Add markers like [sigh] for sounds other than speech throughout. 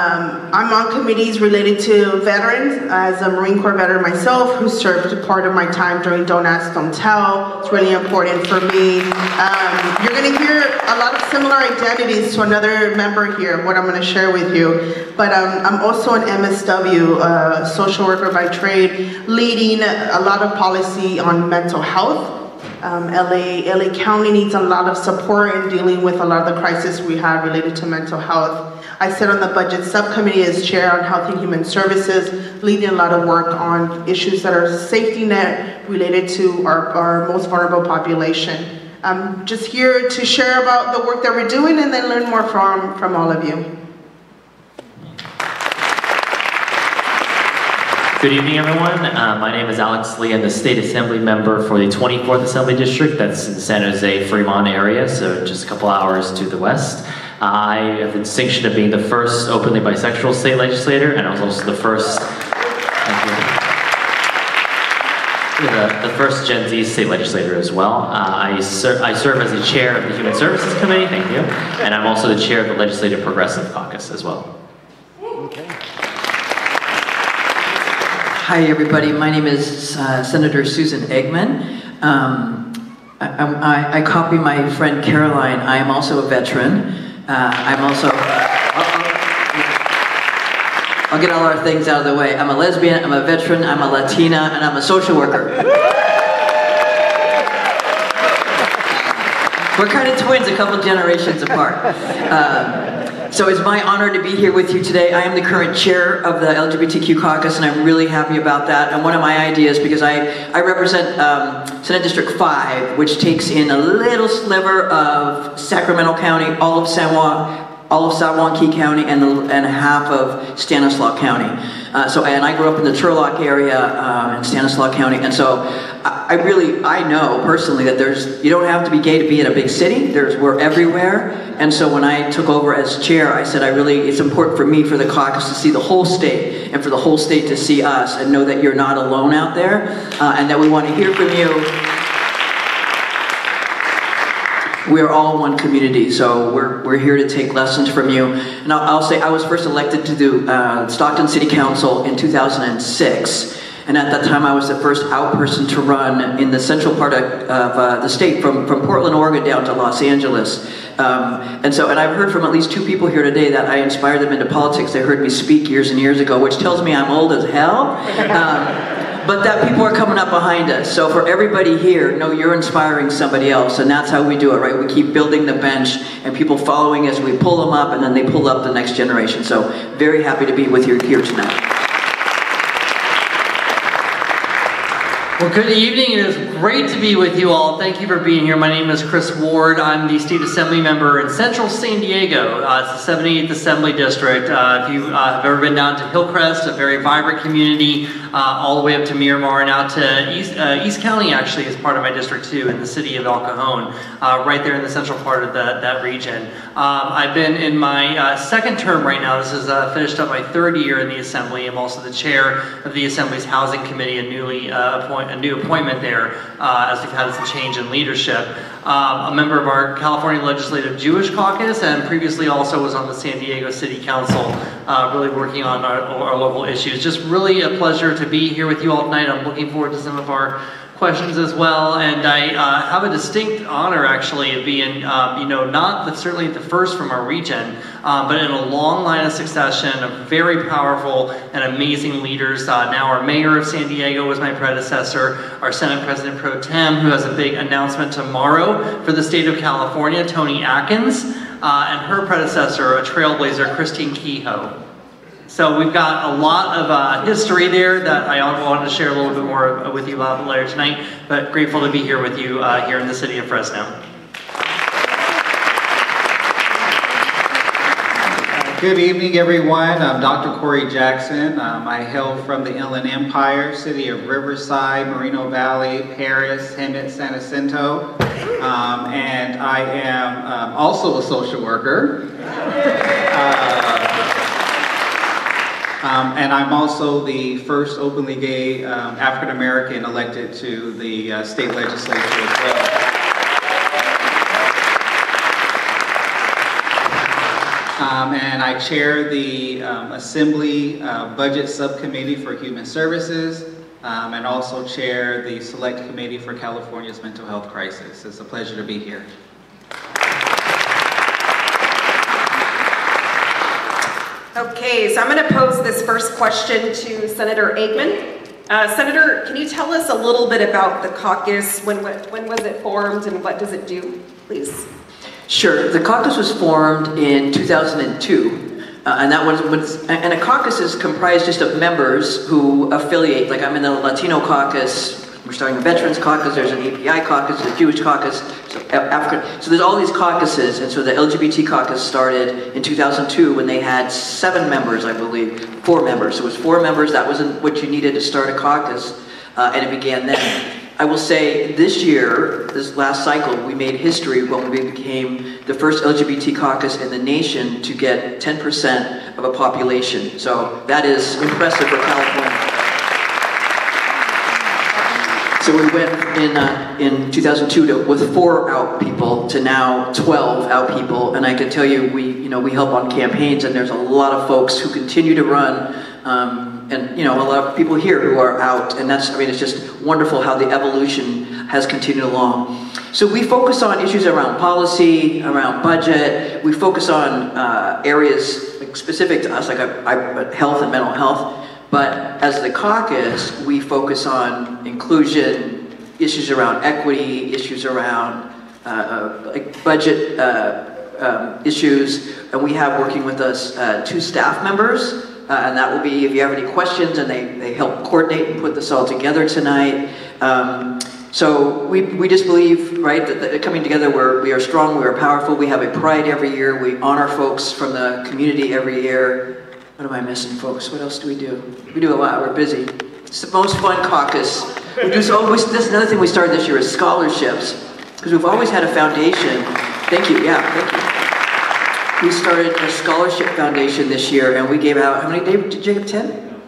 Um, I'm on committees related to veterans as a Marine Corps veteran myself who served part of my time during Don't Ask, Don't Tell. It's really important for me. Um, you're going to hear a lot of similar identities to another member here, what I'm going to share with you. But um, I'm also an MSW, uh, social worker by trade, leading a lot of policy on mental health. Um, LA, LA County needs a lot of support in dealing with a lot of the crisis we have related to mental health. I sit on the budget subcommittee as chair on health and human services, leading a lot of work on issues that are safety net related to our, our most vulnerable population. I'm just here to share about the work that we're doing and then learn more from, from all of you. Good evening, everyone. Uh, my name is Alex Lee. I'm the State Assembly member for the 24th Assembly District. That's in San Jose, Fremont area, so just a couple hours to the west. I have the distinction of being the first openly bisexual state legislator, and I was also the first, the, the first Gen Z state legislator as well. Uh, I, ser I serve as the chair of the Human Services Committee, thank you, and I'm also the chair of the Legislative Progressive Caucus as well. Hi, everybody. My name is uh, Senator Susan Eggman. Um, I, I, I, copy my friend Caroline. I am also a veteran. Uh, I'm also, I'll, I'll, get all our things out of the way. I'm a lesbian, I'm a veteran, I'm a Latina, and I'm a social worker. We're kind of twins, a couple generations apart. Um, so it's my honor to be here with you today. I am the current chair of the LGBTQ caucus, and I'm really happy about that. And one of my ideas, because I, I represent um, Senate District 5, which takes in a little sliver of Sacramento County, all of San Joaquin, all of San Joaquin County and, the, and half of Stanislaus County. Uh, so, and I grew up in the Turlock area uh, in Stanislaus County, and so I, I, really, I know personally that there's, you don't have to be gay to be in a big city. There's, we're everywhere, and so when I took over as chair, I said I really, it's important for me, for the caucus to see the whole state, and for the whole state to see us, and know that you're not alone out there, uh, and that we want to hear from you we're all one community, so we're, we're here to take lessons from you. And I'll, I'll say I was first elected to the uh, Stockton City Council in 2006. And at that time, I was the first out person to run in the central part of, of uh, the state, from, from Portland, Oregon, down to Los Angeles. Um, and so, and I've heard from at least two people here today that I inspired them into politics. They heard me speak years and years ago, which tells me I'm old as hell. [laughs] Um, but that people are coming up behind us. So for everybody here, know you're inspiring somebody else, and that's how we do it, right? We keep building the bench, and people following as we pull them up, and then they pull up the next generation. So very happy to be with you here tonight. Well, good evening. It is great to be with you all. Thank you for being here. My name is Chris Ward. I'm the State Assembly member in Central San Diego. Uh, it's the 78th Assembly District. Uh, if you uh, have ever been down to Hillcrest, a very vibrant community, uh, all the way up to Miramar and out to East, uh, East County actually is part of my district too, in the city of El Cajon, uh, right there in the central part of the, that region. Um, I've been in my second term right now. This is finished up my third year in the Assembly. I'm also the chair of the Assembly's Housing Committee, a newly appoint, a new appointment there as we've had some change in leadership. Um, a member of our California Legislative Jewish Caucus and previously also was on the San Diego City Council, really working on our, our local issues. Just really a pleasure to be here with you all tonight. I'm looking forward to some of our questions as well. And I uh, have a distinct honor, actually, of being, um, you know, not the, certainly the first from our region, uh, but in a long line of succession of very powerful and amazing leaders. Uh, now, our mayor of San Diego was my predecessor, our Senate President Pro Tem, who has a big announcement tomorrow for the state of California, Toni Atkins, uh, and her predecessor, a trailblazer, Christine Kehoe. So we've got a lot of uh, history there that I wanted to share a little bit more with you about later tonight, but grateful to be here with you uh, here in the city of Fresno. Good evening, everyone. I'm Dr. Corey Jackson. Um, I hail from the Inland Empire, city of Riverside, Moreno Valley, Perris, Hemet, San Jacinto. Um, and I am um, also a social worker. Uh, um, and I'm also the first openly gay um, African American elected to the uh, state legislature as well. Um, and I chair the um, Assembly uh, Budget Subcommittee for Human Services um, and also chair the Select Committee for California's Mental Health Crisis. It's a pleasure to be here. Okay, so I'm going to pose this first question to Senator Eggman. Uh, Senator, can you tell us a little bit about the caucus? When, when was it formed and what does it do, please? Sure. The caucus was formed in 2002. Uh, and that was, and a caucus is comprised just of members who affiliate. Like I'm in the Latino caucus, starting a Veterans Caucus, there's an API caucus, a Jewish caucus, so African. So there's all these caucuses, and so the LGBT caucus started in 2002 when they had seven members, I believe, four members. So it was four members, that wasn't what you needed to start a caucus, uh, and it began then. I will say this year, this last cycle, we made history when we became the first LGBT caucus in the nation to get 10% of a population. So that is impressive for California. So we went in uh, in 2002 to, with four out people to now 12 out people, and I can tell you, we you know we help on campaigns, and there's a lot of folks who continue to run, um, and you know a lot of people here who are out, and that's I mean it's just wonderful how the evolution has continued along. So we focus on issues around policy, around budget. We focus on uh, areas specific to us, like I, I, health and mental health. But as the caucus, we focus on inclusion, issues around equity, issues around uh, uh, budget uh, um, issues, and we have working with us uh, two staff members, uh, and that will be if you have any questions, and they, they help coordinate and put this all together tonight. Um, so we, we just believe, right, that, that coming together, we're, we are strong, we are powerful, we have a pride every year, we honor folks from the community every year, what am I missing, folks? What else do we do? We do a lot. We're busy. It's the most fun caucus. We do so. We, this another thing we started this year is scholarships because we've always had a foundation. Thank you. Yeah, thank you. We started a scholarship foundation this year, and we gave out how many? Dave, did give ten?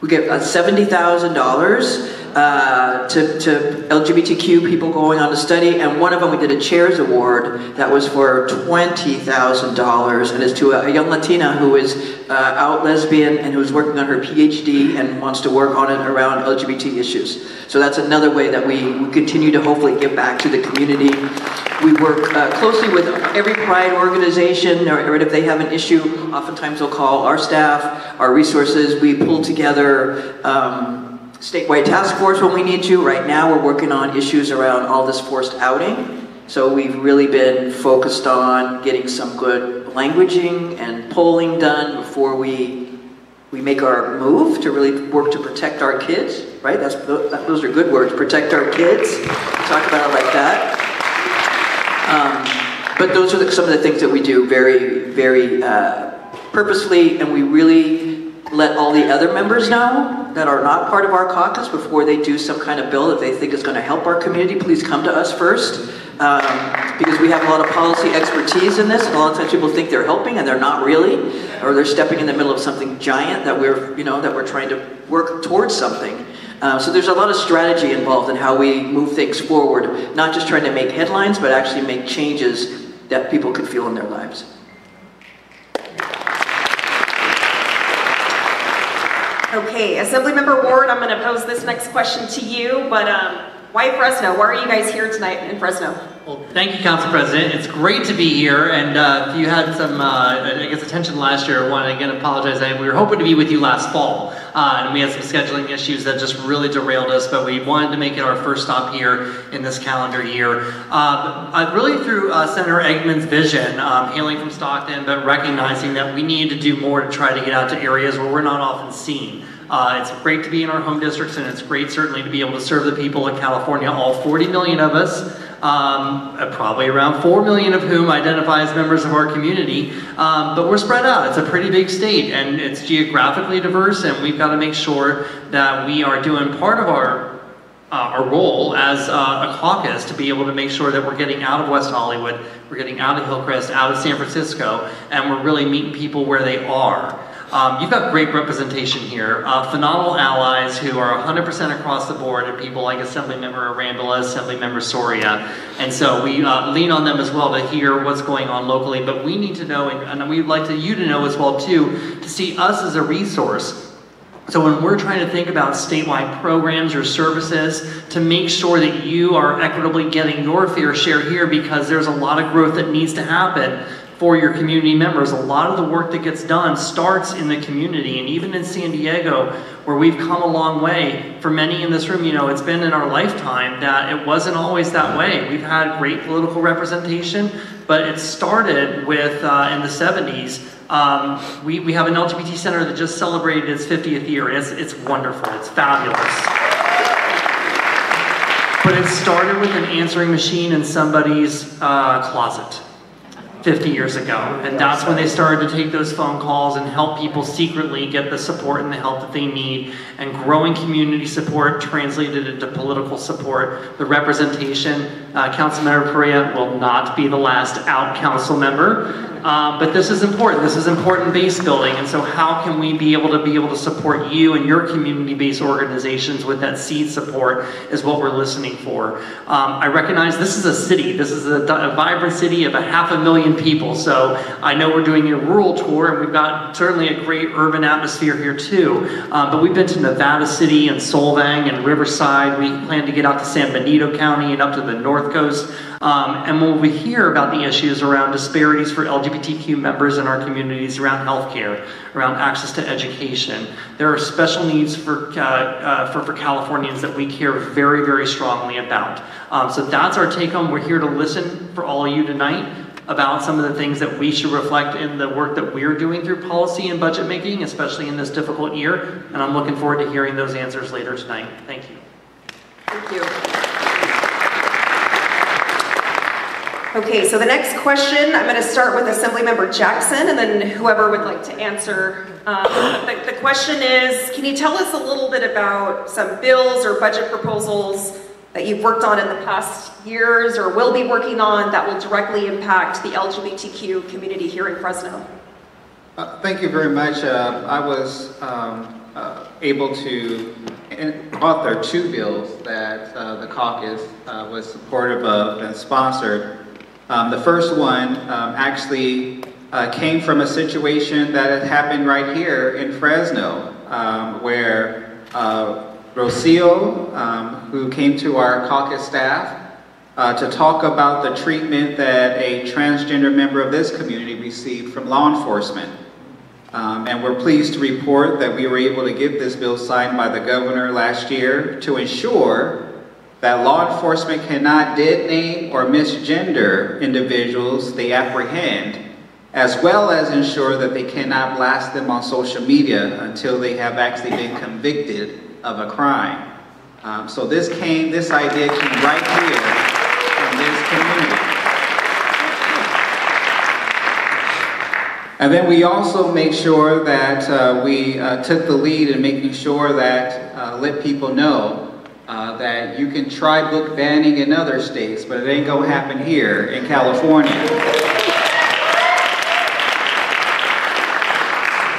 We gave out seventy thousand dollars uh, to, to LGBTQ people going on to study, and one of them we did a Chairs Award that was for $20,000, and it's to a, a, young Latina who is uh, out lesbian and who's working on her PhD and wants to work on it around LGBT issues. So that's another way that we, we continue to hopefully give back to the community. We work uh, closely with every Pride organization, or, or if they have an issue, oftentimes they'll call our staff, our resources. We pull together um, statewide task force when we need to. Right now, we're working on issues around all this forced outing. So we've really been focused on getting some good languaging and polling done before we we make our move to really work to protect our kids. Right? That's those are good words. Protect our kids. Talk about it like that. Um, but those are the, some of the things that we do very, very uh, purposefully, and we really let all the other members know that are not part of our caucus before they do some kind of bill that they think is going to help our community, please come to us first. Um, because we have a lot of policy expertise in this, and a lot of times people think they're helping and they're not really, or they're stepping in the middle of something giant that we're, you know, that we're trying to work towards something. Uh, so there's a lot of strategy involved in how we move things forward, not just trying to make headlines, but actually make changes that people can feel in their lives. Okay, Assemblymember Ward, I'm going to pose this next question to you, but um, why Fresno? Why are you guys here tonight in Fresno? Well, thank you, Council President. It's great to be here, and uh, if you had some, uh, I guess, attention last year, I want to again apologize. we were hoping to be with you last fall, uh, and we had some scheduling issues that just really derailed us, but we wanted to make it our first stop here in this calendar year. Um, really through uh, Senator Eggman's vision, um, hailing from Stockton, but recognizing that we need to do more to try to get out to areas where we're not often seen. Uh, it's great to be in our home districts, and it's great certainly to be able to serve the people of California, all 40 million of us, um, uh, probably around 4 million of whom identify as members of our community. Um, but we're spread out. It's a pretty big state, and it's geographically diverse, and we've got to make sure that we are doing part of our uh, our role as uh, a caucus to be able to make sure that we're getting out of West Hollywood, we're getting out of Hillcrest, out of San Francisco, and we're really meeting people where they are. Um, you've got great representation here. Uh, phenomenal allies who are 100% across the board, and people like Assemblymember Arambula, Assemblymember Soria. And so we uh, lean on them as well to hear what's going on locally. But we need to know, and, and we'd like to, you to know as well too, to see us as a resource so when we're trying to think about statewide programs or services to make sure that you are equitably getting your fair share here because there's a lot of growth that needs to happen for your community members. A lot of the work that gets done starts in the community and even in San Diego where we've come a long way. For many in this room, you know, it's been in our lifetime that it wasn't always that way. We've had great political representation, but it started with, uh, in the 70s, um, we, we have an LGBT center that just celebrated its 50th year. It's, it's wonderful. It's fabulous. But it started with an answering machine in somebody's uh, closet. 50 years ago. And that's when they started to take those phone calls and help people secretly get the support and the help that they need. And growing community support translated into political support. The representation, uh, Councilmember Perea will not be the last out council member. Um, but this is important. This is important base building. And so how can we be able to be able to support you and your community-based organizations with that seed support is what we're listening for. Um, I recognize this is a city. This is a, a, vibrant city of a half a million people. So I know we're doing a rural tour and we've got certainly a great urban atmosphere here too. Um, but we've been to Nevada City and Solvang and Riverside. We plan to get out to San Benito County and up to the North Coast. Um, and when we hear about the issues around disparities for LGBTQ members in our communities around healthcare, around access to education, there are special needs for, uh, uh, for, for, Californians that we care very, very strongly about. Um, so that's our take home. We're here to listen for all of you tonight about some of the things that we should reflect in the work that we're doing through policy and budget making, especially in this difficult year. And I'm looking forward to hearing those answers later tonight. Thank you. Thank you. Okay, so the next question, I'm going to start with Assemblymember Jackson and then whoever would like to answer. Um, the, the question is, can you tell us a little bit about some bills or budget proposals that you've worked on in the past years or will be working on that will directly impact the LGBTQ community here in Fresno? Uh, thank you very much. Uh, I was um, uh, able to author two bills that uh, the caucus uh, was supportive of and sponsored. Um, the first one um, actually uh, came from a situation that had happened right here in Fresno, um, where uh, Rocio, um, who came to our caucus staff uh, to talk about the treatment that a transgender member of this community received from law enforcement. Um, and we're pleased to report that we were able to get this bill signed by the governor last year to ensure that law enforcement cannot dead name or misgender individuals they apprehend, as well as ensure that they cannot blast them on social media until they have actually been convicted of a crime. Um, so this came, this idea came right here from this community. And then we also make sure that uh, we uh, took the lead in making sure that uh, let people know uh, that you can try book banning in other states, but it ain't gonna happen here in California.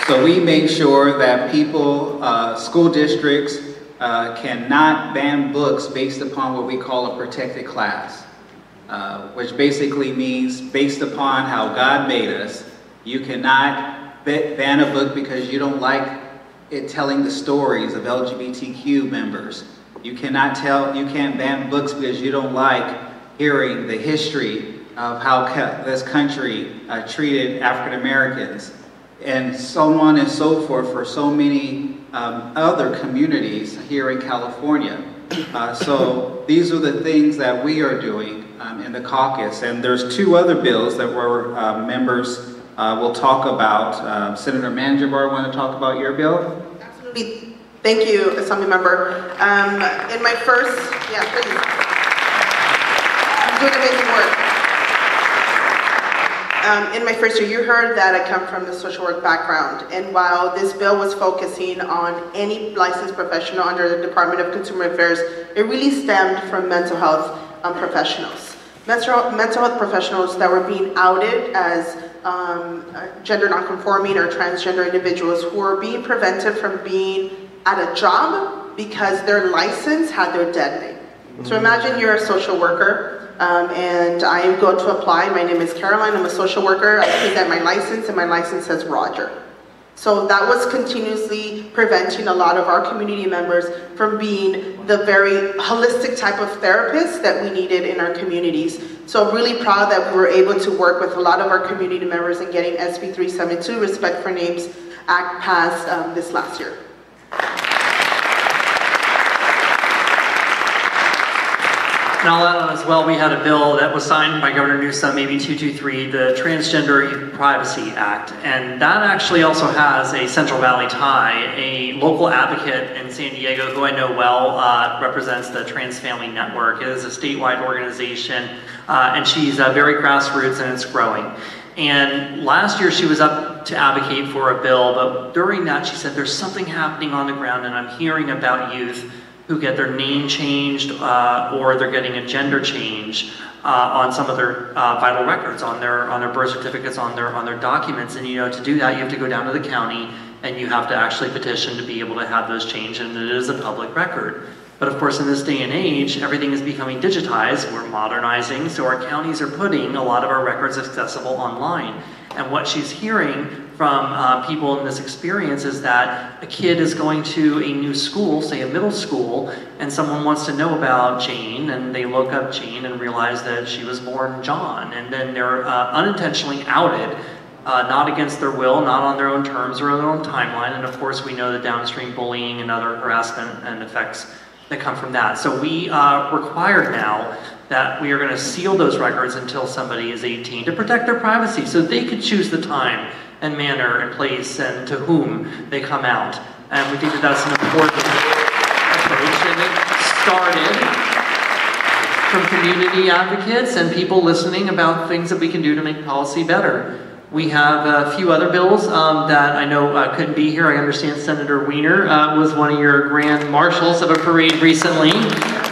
So we make sure that people, uh, school districts, uh, cannot ban books based upon what we call a protected class, uh, which basically means based upon how God made us, you cannot ban a book because you don't like it telling the stories of LGBTQ members. You cannot tell, you can't ban books because you don't like hearing the history of how this country uh, treated African Americans and so on and so forth for so many um, other communities here in California. Uh, so these are the things that we are doing um, in the caucus. And there's two other bills that we're uh, members uh, will talk about. Um, Senator Menjivar, want to talk about your bill? Absolutely. Thank you, Assembly Member. Um, in my first, yeah, please. You're doing amazing work. Um, in my first year, you heard that I come from the social work background, and while this bill was focusing on any licensed professional under the Department of Consumer Affairs, it really stemmed from mental health um, professionals. Mental, mental health professionals that were being outed as um, gender nonconforming or transgender individuals who were being prevented from being at a job because their license had their dead name. So imagine you're a social worker um, and I go to apply. My name is Caroline. I'm a social worker. I present my license and my license says Roger. So that was continuously preventing a lot of our community members from being the very holistic type of therapists that we needed in our communities. So I'm really proud that we were able to work with a lot of our community members in getting SB 372, Respect for Names Act passed um, this last year. I'll on as well, we had a bill that was signed by Governor Newsom, AB 223, the Transgender Privacy Act. And that actually also has a Central Valley tie. A local advocate in San Diego, who I know well, uh, represents the Trans Family Network. It is a statewide organization, uh, and she's uh, very grassroots and it's growing. And last year she was up to advocate for a bill, but during that she said, There's something happening on the ground, and I'm hearing about youth who get their name changed uh, or they're getting a gender change uh, on some of their uh, vital records, on their on their birth certificates, on their on their documents. And you know, to do that, you have to go down to the county and you have to actually petition to be able to have those changed, and it is a public record. But of course, in this day and age, everything is becoming digitized. We're modernizing, so our counties are putting a lot of our records accessible online. And what she's hearing from uh, people in this experience is that a kid is going to a new school, say a middle school, and someone wants to know about Jane, and they look up Jane and realize that she was born John, and then they're uh, unintentionally outed. Uh, not against their will, not on their own terms or their own timeline, and of course we know the downstream bullying and other harassment and effects that come from that. So we uh, require now that we are going to seal those records until somebody is 18 to protect their privacy so they can choose the time and manner and place and to whom they come out. And we think that that's an important approach. And it started from community advocates and people listening about things that we can do to make policy better. We have a few other bills um, that I know uh, couldn't be here. I understand Senator Wiener uh, was one of your grand marshals of a parade recently,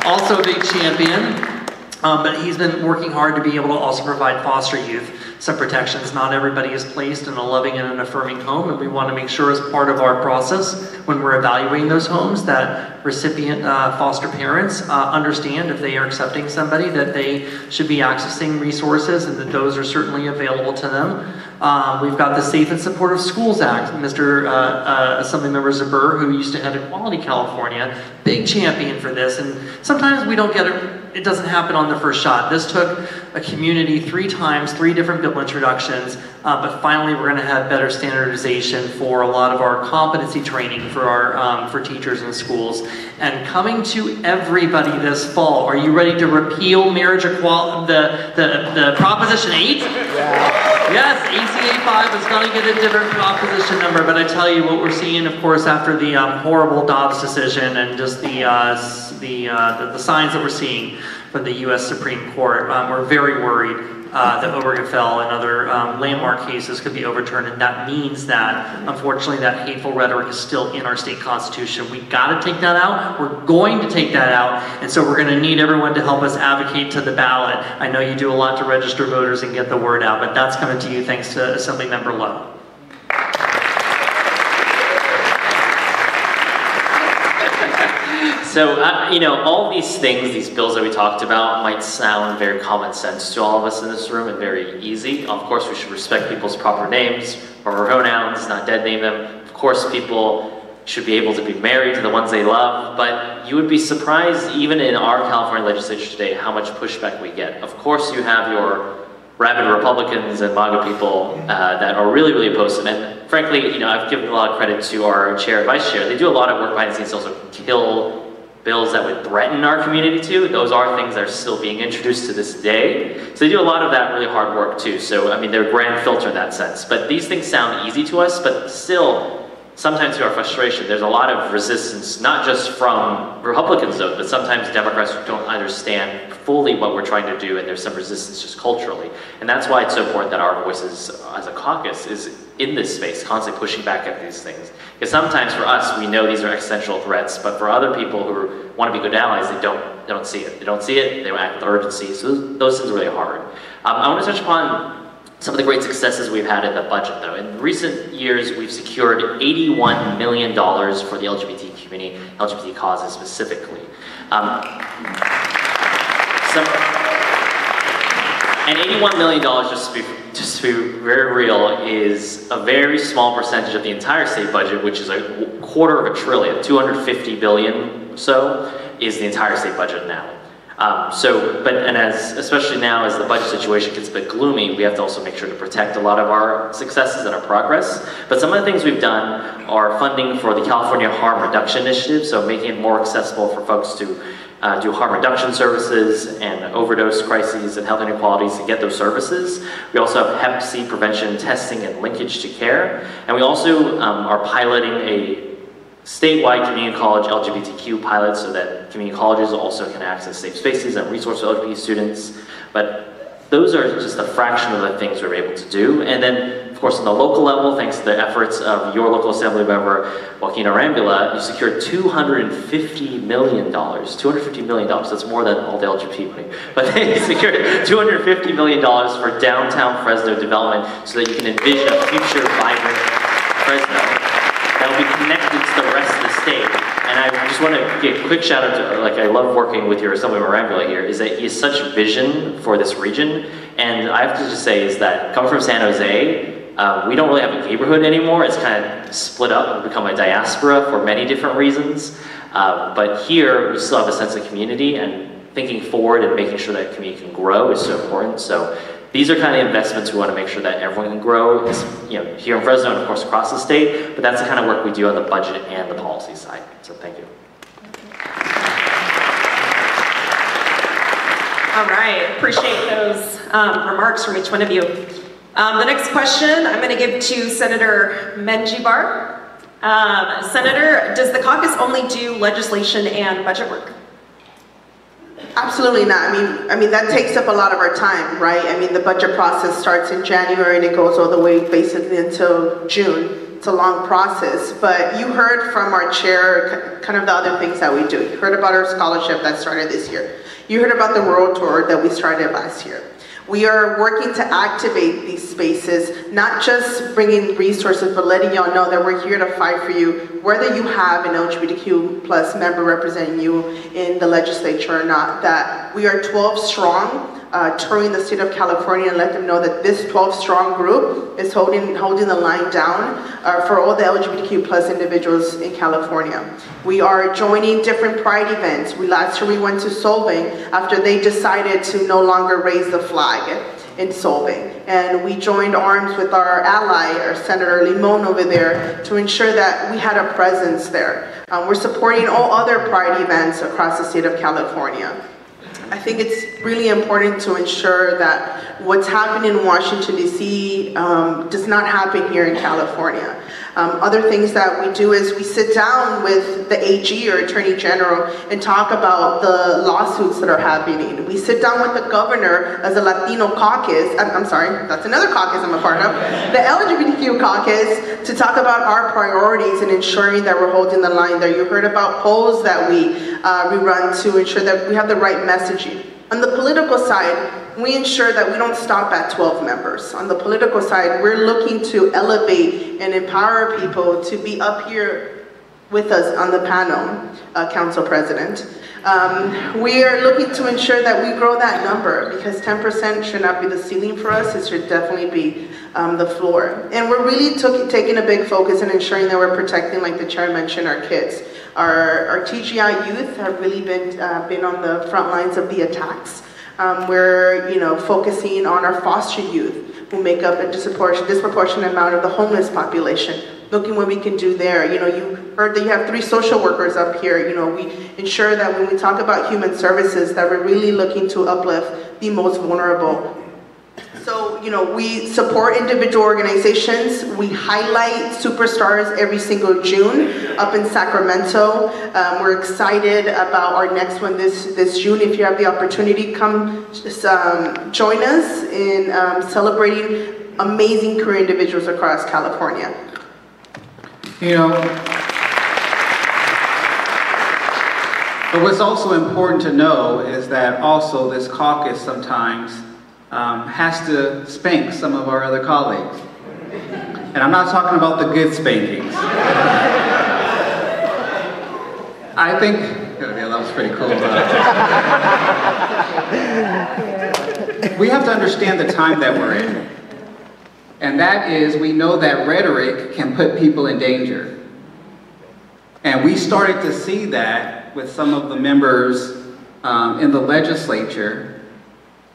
also a big champion. Um, but he's been working hard to be able to also provide foster youth some protections. Not everybody is placed in a loving and an affirming home, and we want to make sure as part of our process when we're evaluating those homes that recipient uh, foster parents uh, understand if they are accepting somebody that they should be accessing resources and that those are certainly available to them. Um, we've got the Safe and Supportive Schools Act. Mr. Uh, uh, Assemblymember Zbur, who used to head Equality California, big champion for this. And sometimes we don't get it it doesn't happen on the first shot. This took a community three times, three different bill introductions, uh, but finally we're going to have better standardization for a lot of our competency training for our um, for teachers in schools. And coming to everybody this fall, are you ready to repeal marriage equality, the, the, the Proposition 8? Yeah. Yes, ACA 5 is going to get a different proposition number, but I tell you what we're seeing, of course, after the um, horrible Dobbs decision and just the, uh, the, uh, the, the, signs that we're seeing from the U.S. Supreme Court, um, we're very worried uh, that Obergefell and other um, landmark cases could be overturned, and that means that, unfortunately, that hateful rhetoric is still in our state constitution. We've got to take that out. We're going to take that out, and so we're going to need everyone to help us advocate to the ballot. I know you do a lot to register voters and get the word out, but that's coming to you thanks to Assemblymember Low. So, uh, you know, all these things, these bills that we talked about, might sound very common sense to all of us in this room and very easy. Of course, we should respect people's proper names, or pronouns, not dead name them. Of course, people should be able to be married to the ones they love, but you would be surprised, even in our California legislature today, how much pushback we get. Of course, you have your rabid Republicans and MAGA people uh, that are really, really opposed to it. And frankly, you know, I've given a lot of credit to our chair and vice chair. They do a lot of work behind the scenes to also kill bills that would threaten our community too. Those are things that are still being introduced to this day. So they do a lot of that really hard work too. So, I mean, they're grand filter in that sense. But these things sound easy to us, but still, sometimes to our frustration, there's a lot of resistance, not just from Republicans though, but sometimes Democrats don't understand fully what we're trying to do, and there's some resistance just culturally. And that's why it's so important that our voices as a caucus is in this space, constantly pushing back at these things. Because sometimes for us, we know these are existential threats, but for other people who want to be good allies, they don't, they don't see it. They don't see it, they don't act with urgency, so those, things are really hard. Um, I want to touch upon Some of the great successes we've had in the budget, though. In recent years, we've secured $81 million for the LGBT community, LGBT causes specifically. Um, and $81 million, just to, be, just to be very real, is a very small percentage of the entire state budget, which is a quarter of a trillion, 250 billion or so, is the entire state budget now. Um, so, but, and as, especially now as the budget situation gets a bit gloomy, we have to also make sure to protect a lot of our successes and our progress. But some of the things we've done are funding for the California Harm Reduction Initiative, so making it more accessible for folks to uh, do harm reduction services and overdose crises and health inequalities to get those services. We also have Hep C prevention testing and linkage to care. And we also um, are piloting a statewide community college LGBTQ pilot so that community colleges also can access safe spaces and resources for LGBT students. But those are just a fraction of the things we're able to do. And then, of course, on the local level, thanks to the efforts of your local assembly member, Joaquin Arambula, you secured $250 million. $250 million, that's more than all the LGBT money. [laughs] But they secured $250 million for downtown Fresno development so that you can envision a future vibrant Fresno that will be connected to the rest of the state. And I just want to give a quick shout out to, like, I love working with your Assemblyman Arambula here, is that he has such vision for this region. And I have to just say is that coming from San Jose, uh, we don't really have a neighborhood anymore. It's kind of split up and become a diaspora for many different reasons. Uh, but here, we still have a sense of community and thinking forward and making sure that community can grow is so important. So these are kind of investments we want to make sure that everyone can grow, you know, here in Fresno and of course across the state, but that's the kind of work we do on the budget and the policy side. So thank you. All right, appreciate those um, remarks from each one of you. Um, the next question I'm going to give to Senator Menjivar. Um, Senator, does the caucus only do legislation and budget work? Absolutely not. I mean, I mean that takes up a lot of our time, right? I mean, the budget process starts in January and it goes all the way basically until June. It's a long process, but you heard from our chair kind of the other things that we do. You heard about our scholarship that started this year. You heard about the world tour that we started last year. We are working to activate these spaces, not just bringing resources, but letting y'all know that we're here to fight for you, whether you have an LGBTQ plus member representing you in the legislature or not, that we are 12 strong, uh, touring the state of California and let them know that this 12 strong group is holding, holding the line down uh, for all the LGBTQ plus individuals in California. We are joining different pride events. We Last year we went to Solvang after they decided to no longer raise the flag in Solvang. And we joined arms with our ally, our Senator Limon over there, to ensure that we had a presence there. Um, we're supporting all other pride events across the state of California. I think it's really important to ensure that what's happening in Washington, D.C. Um, does not happen here in California. Um, other things that we do is we sit down with the AG or Attorney General and talk about the lawsuits that are happening. We sit down with the governor as a Latino caucus, I'm, I'm sorry, that's another caucus I'm a part of, the LGBTQ caucus to talk about our priorities and ensuring that we're holding the line there. You heard about polls that we, uh, we run to ensure that we have the right messaging. On the political side, we ensure that we don't stop at 12 members. On the political side, we're looking to elevate and empower people to be up here with us on the panel, uh, Council President. Um, we are looking to ensure that we grow that number because 10% should not be the ceiling for us, it should definitely be um, the floor. And we're really took, taking a big focus in ensuring that we're protecting, like the chair mentioned, our kids. Our, our TGI youth have really been, uh, been on the front lines of the attacks. Um, we're you know, focusing on our foster youth who make up a disproportionate amount of the homeless population. Looking what we can do there. You know, you heard that you have three social workers up here. You know, we ensure that when we talk about human services, that we're really looking to uplift the most vulnerable so, you know, we support individual organizations. We highlight superstars every single June up in Sacramento. Um, we're excited about our next one this, this June. If you have the opportunity, come just, um, join us in um, celebrating amazing career individuals across California. You know, but what's also important to know is that also this caucus sometimes um, has to spank some of our other colleagues. And I'm not talking about the good spankings. I think, yeah, that was pretty cool. [laughs] we have to understand the time that we're in. And that is, we know that rhetoric can put people in danger. And we started to see that with some of the members um, in the legislature.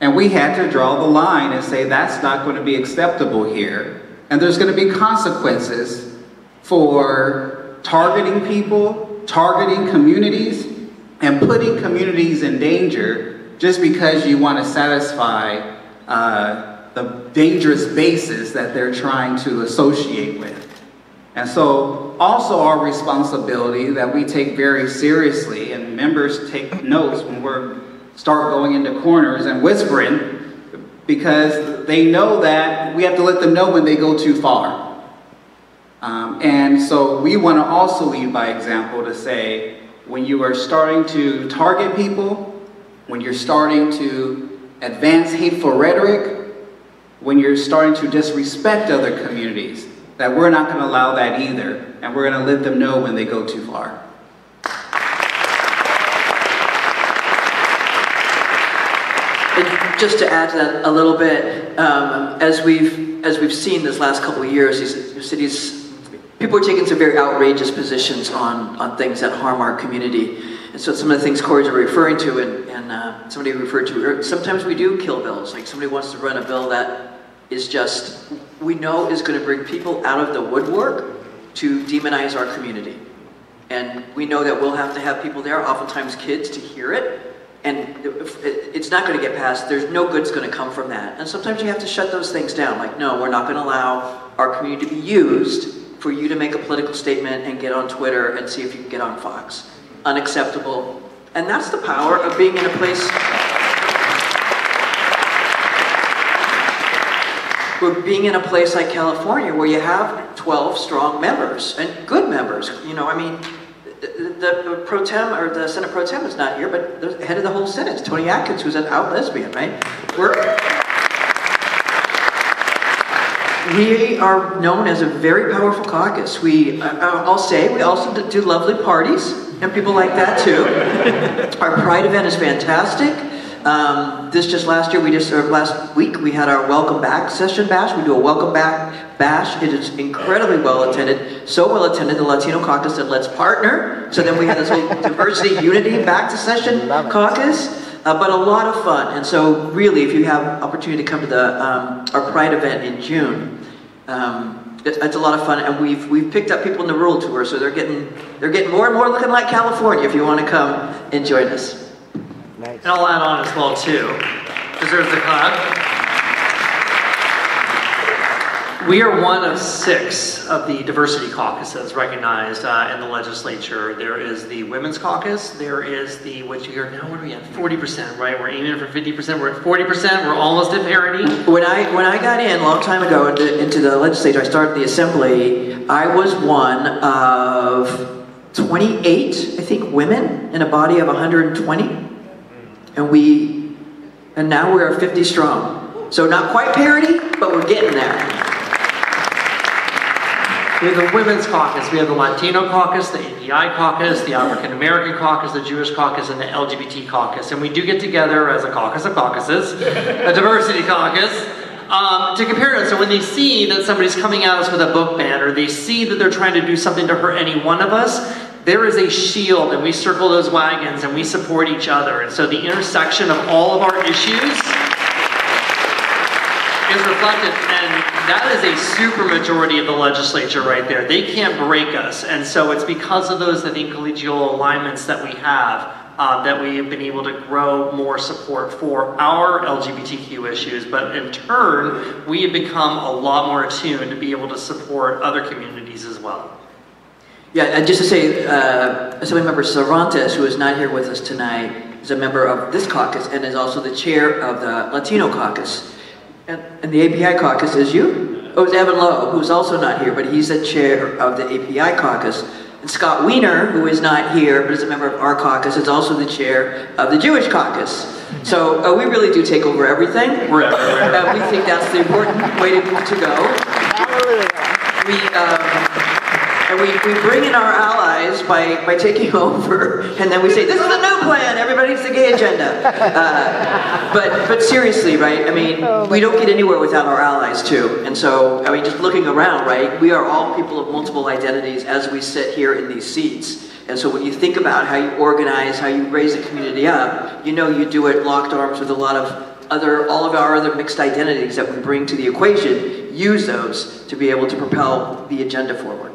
And we had to draw the line and say that's not going to be acceptable here. And there's going to be consequences for targeting people, targeting communities, and putting communities in danger just because you want to satisfy uh, the dangerous bases that they're trying to associate with. And so, also our responsibility that we take very seriously, and members take notes when we start going into corners and whispering, because they know that we have to let them know when they go too far. Um, and so we want to also lead by example to say, when you are starting to target people, when you're starting to advance hateful rhetoric, when you're starting to disrespect other communities, that we're not going to allow that either, and we're going to let them know when they go too far. Just to add to that a little bit, um, as we've as we've seen this last couple of years, these cities, people are taking some very outrageous positions on on things that harm our community. And so some of the things Corey's referring to, and, and uh, somebody referred to, sometimes we do kill bills. Like somebody wants to run a bill that is just, we know is going to bring people out of the woodwork to demonize our community. And we know that we'll have to have people there, oftentimes kids, to hear it. And it's not going to get past, there's no good's going to come from that. And sometimes you have to shut those things down. Like, no, we're not going to allow our community to be used for you to make a political statement and get on Twitter and see if you can get on Fox. Unacceptable. And that's the power of being in a place We're being in a place like California where you have 12 strong members and good members. You know, I mean, the, the pro tem or the Senate pro tem is not here, but the head of the whole Senate is Toni Atkins, who's an out lesbian, right? We're we are known as a very powerful caucus. We, uh, I'll say, we also do lovely parties and people like that too. [laughs] Our Pride event is fantastic. Um, this just last year, we just, or last week, we had our welcome back session bash. We do a welcome back bash. It is incredibly well attended. So well attended, the Latino caucus said, let's partner. So then we had this whole diversity, [laughs] unity, back to session caucus. Uh, but a lot of fun. And so really, if you have opportunity to come to the, um, our Pride event in June, um, it, it's a lot of fun. And we've, we've picked up people in the rural tour, so they're getting, they're getting more and more looking like California if you want to come and join us. Nice. And I'll add on as well too. Deserves a clap. We are one of six of the diversity caucuses recognized uh, in the legislature. There is the Women's Caucus. There is the, what you hear now, what are we at? 40%, right? We're aiming for 50%. We're at 40%. We're almost at parity. When I, when I got in a long time ago into, into the legislature, I started the assembly, I was one of 28, I think, women in a body of 120 and we, and now we're 50 strong. So not quite parity, but we're getting there. We have the Women's Caucus, we have the Latino Caucus, the API Caucus, the African American Caucus, the Jewish Caucus, and the LGBT Caucus. And we do get together as a caucus of caucuses, a diversity caucus, um, to compare it. So when they see that somebody's coming at us with a book ban, or they see that they're trying to do something to hurt any one of us, there is a shield and we circle those wagons and we support each other. And so the intersection of all of our issues is reflected and that is a super majority of the legislature right there. They can't break us. And so it's because of those, I think, collegial alignments that we have uh, that we have been able to grow more support for our LGBTQ issues, but in turn, we have become a lot more attuned to be able to support other communities as well. Yeah, and just to say, uh, Assemblymember Cervantes, who is not here with us tonight, is a member of this caucus and is also the chair of the Latino caucus. And, and the API caucus is you? Oh, it's Evan Low, who's also not here, but he's the chair of the API caucus. And Scott Wiener, who is not here but is a member of our caucus, is also the chair of the Jewish caucus. So uh, we really do take over everything. [laughs] We're everywhere. Uh, we think that's the important way to, to go. We, um, and we, we bring in our allies by, by taking [laughs] over, and then we say, this is a new plan, everybody's the gay agenda. Uh, but, but seriously, right, I mean, we don't get anywhere without our allies too. And so, I mean, just looking around, right, we are all people of multiple identities as we sit here in these seats. And so when you think about how you organize, how you raise a community up, you know you do it locked arms with a lot of other, all of our other mixed identities that we bring to the equation, use those to be able to propel the agenda forward.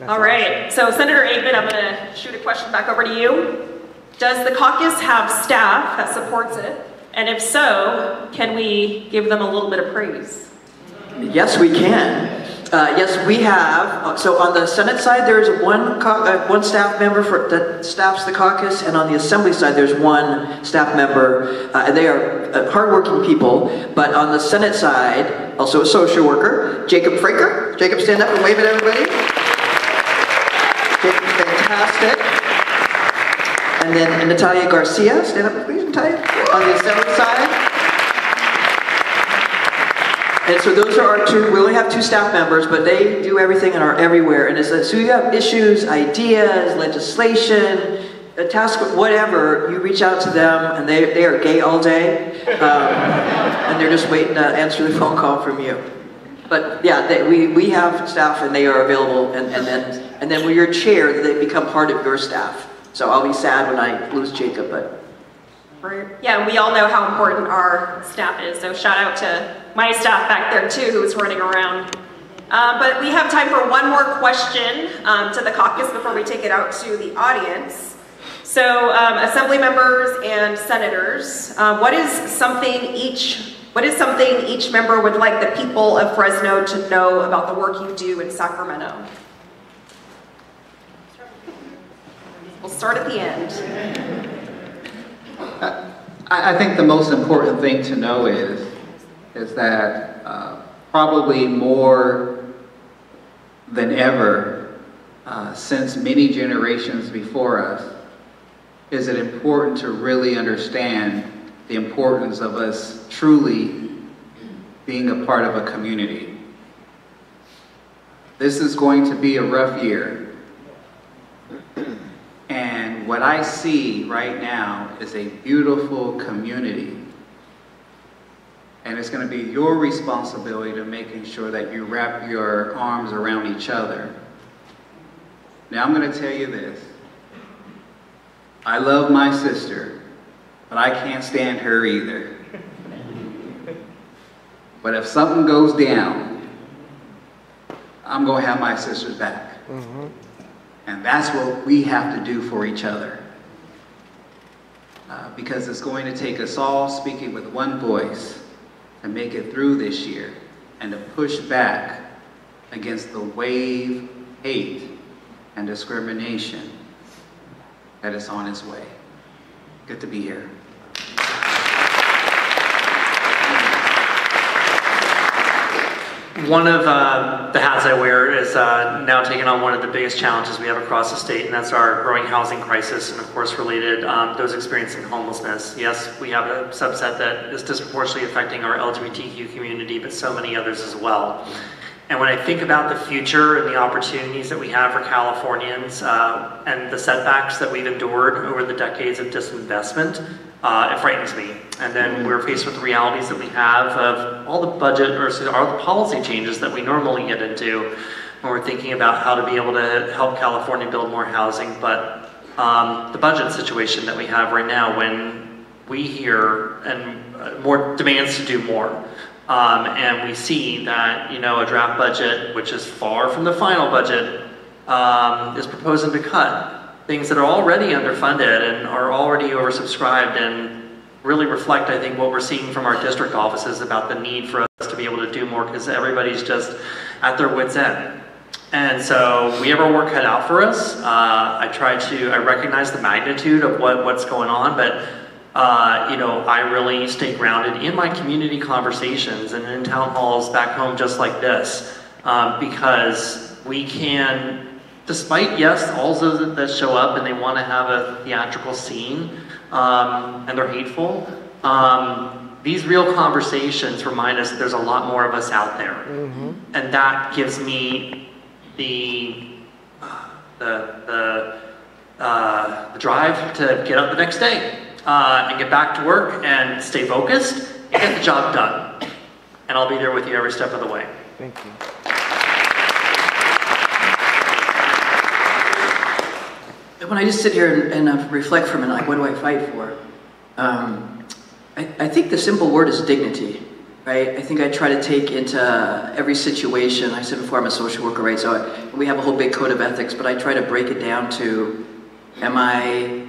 Great. All right, so Senator Eggman, I'm going to shoot a question back over to you. Does the caucus have staff that supports it? And if so, can we give them a little bit of praise? Yes, we can. Uh, yes, we have. Uh, So on the Senate side, there's one uh, one staff member for, that staffs the caucus, and on the Assembly side, there's one staff member, uh, and they are uh, hardworking people. But on the Senate side, also a social worker, Jacob Fraker. Jacob, stand up and wave at everybody. Fantastic. And then Natalia Garcia, stand up please, Natalia, on the Assembly side. And so those are our two, we only have two staff members, but they do everything and are everywhere. And it's, so you have issues, ideas, legislation, a task, whatever, you reach out to them and they, they are gay all day. Um, and they're just waiting to answer the phone call from you. But yeah, they, we, we have staff and they are available and, and then, and then when you're chair, they become part of your staff. So I'll be sad when I lose Jacob, but Yeah, we all know how important our staff is, so shout out to my staff back there too, who's running around. Uh, but we have time for one more question um, to the caucus before we take it out to the audience. So, um, assembly members and senators, uh, what is something each what is something each member would like the people of Fresno to know about the work you do in Sacramento? We'll start at the end. I, I think the most important thing to know is, is that uh, probably more than ever, uh, since many generations before us, is it important to really understand the importance of us truly being a part of a community. This is going to be a rough year. And what I see right now is a beautiful community. And it's going to be your responsibility to making sure that you wrap your arms around each other. Now, I'm going to tell you this. I love my sister, but I can't stand her either. But if something goes down, I'm going to have my sister's back. And that's what we have to do for each other. Uh, because it's going to take us all speaking with one voice to make it through this year and to push back against the wave, hate, and discrimination that is on its way. Good to be here. One of uh, the hats I wear is uh, now taking on one of the biggest challenges we have across the state, and that's our growing housing crisis, and of course related um, those experiencing homelessness. Yes, we have a subset that is disproportionately affecting our LGBTQ community, but so many others as well. And when I think about the future and the opportunities that we have for Californians uh, and the setbacks that we've endured over the decades of disinvestment, uh, it frightens me. And then we're faced with the realities that we have of all the budget or all the policy changes that we normally get into when we're thinking about how to be able to help California build more housing. But um, the budget situation that we have right now, when we hear and uh, more demands to do more. Um, and we see that, you know, a draft budget, which is far from the final budget, um, is proposing to cut things that are already underfunded and are already oversubscribed and really reflect, I think, what we're seeing from our district offices about the need for us to be able to do more because everybody's just at their wits' end. And so we have our work cut out for us. Uh, I try to, I recognize the magnitude of what, what's going on, but uh, you know, I really stay grounded in my community conversations and in town halls back home just like this um, because we can, despite, yes, all those that show up and they want to have a theatrical scene um, and they're hateful, um, these real conversations remind us that there's a lot more of us out there. And that gives me the, the, the, uh, the drive to get up the next day uh, and get back to work and stay focused and get the job done. And I'll be there with you every step of the way. Thank you. When I just sit here and, and uh, reflect for a minute, like, what do I fight for? Um, I, I think the simple word is dignity, right? I think I try to take into every situation. I said before, I'm a social worker, right? So I, we have a whole big code of ethics, but I try to break it down to, am I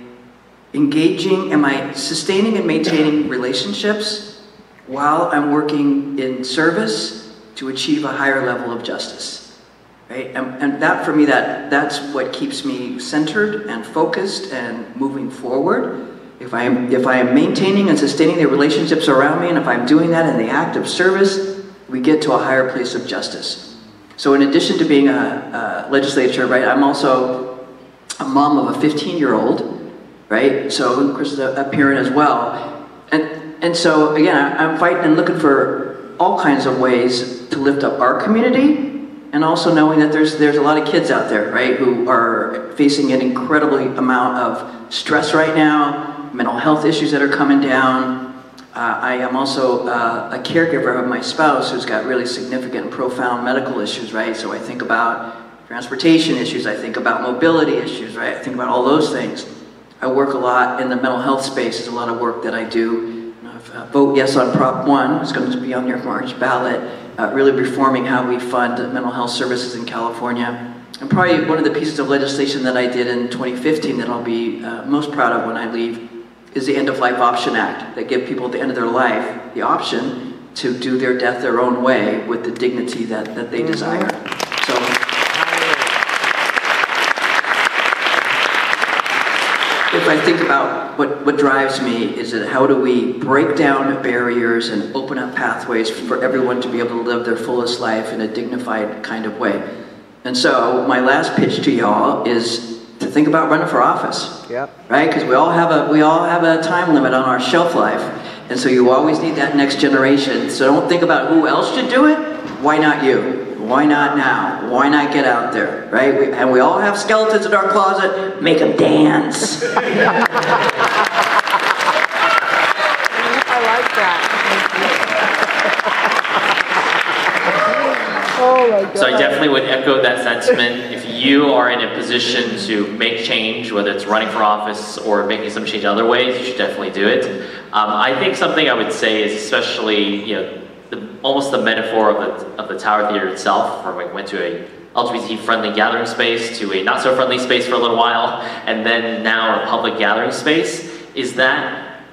engaging, am I sustaining and maintaining relationships while I'm working in service to achieve a higher level of justice? Right? And, and that for me, that, that's what keeps me centered and focused and moving forward. If I am, if I am maintaining and sustaining the relationships around me, and if I'm doing that in the act of service, we get to a higher place of justice. So in addition to being a, a legislature, right, I'm also a mom of a 15 year old, right? So Chris is a, a parent as well. And, and so again, I, I'm fighting and looking for all kinds of ways to lift up our community and also knowing that there's there's a lot of kids out there, right, who are facing an incredibly amount of stress right now, mental health issues that are coming down. Uh, I am also uh, a caregiver of my spouse who's got really significant and profound medical issues, right? So I think about transportation issues, I think about mobility issues, right? I think about all those things. I work a lot in the mental health space. There's a lot of work that I do. Uh, vote yes on Prop 1. It's going to be on your March ballot uh, really reforming how we fund mental health services in California. And probably one of the pieces of legislation that I did in 2015 that I'll be uh, most proud of when I leave is the End of Life Option Act that give people at the end of their life the option to do their death their own way with the dignity that, that they desire. So if I think about what, what drives me is that how do we break down barriers and open up pathways for everyone to be able to live their fullest life in a dignified kind of way. And so my last pitch to y'all is to think about running for office. Yep. Right? Because we all have a we all have a time limit on our shelf life. And so you always need that next generation. So don't think about who else should do it. Why not you? Why not now? Why not get out there, right? We, and we all have skeletons in our closet. Make them dance. [laughs] I like that. [laughs] oh my god. So I definitely would echo that sentiment. If you are in a position to make change, whether it's running for office or making some change other ways, you should definitely do it. Um, I think something I would say is especially, you know, the, almost the metaphor of the, of the Tower Theater itself, where we went to a LGBT-friendly gathering space to a not-so-friendly space for a little while, and then now a public gathering space, is that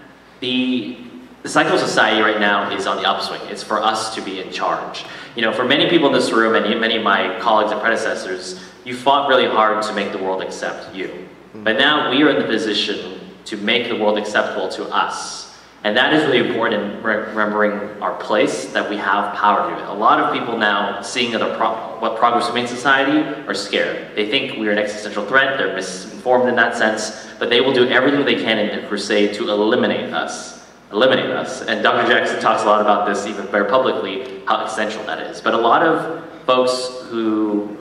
the the cycle of society right now is on the upswing. It's for us to be in charge. You know, for many people in this room and many of my colleagues and predecessors, you fought really hard to make the world accept you. Hmm. But now we are in the position to make the world acceptable to us. And that is really important in remembering our place, that we have power to it. A lot of people now, seeing pro- what progress we make in society, are scared. They think we are an existential threat, they're misinformed in that sense, but they will do everything they can in their crusade to eliminate us. Eliminate us. And Dr. Jackson talks a lot about this, even very publicly, how essential that is. But a lot of folks who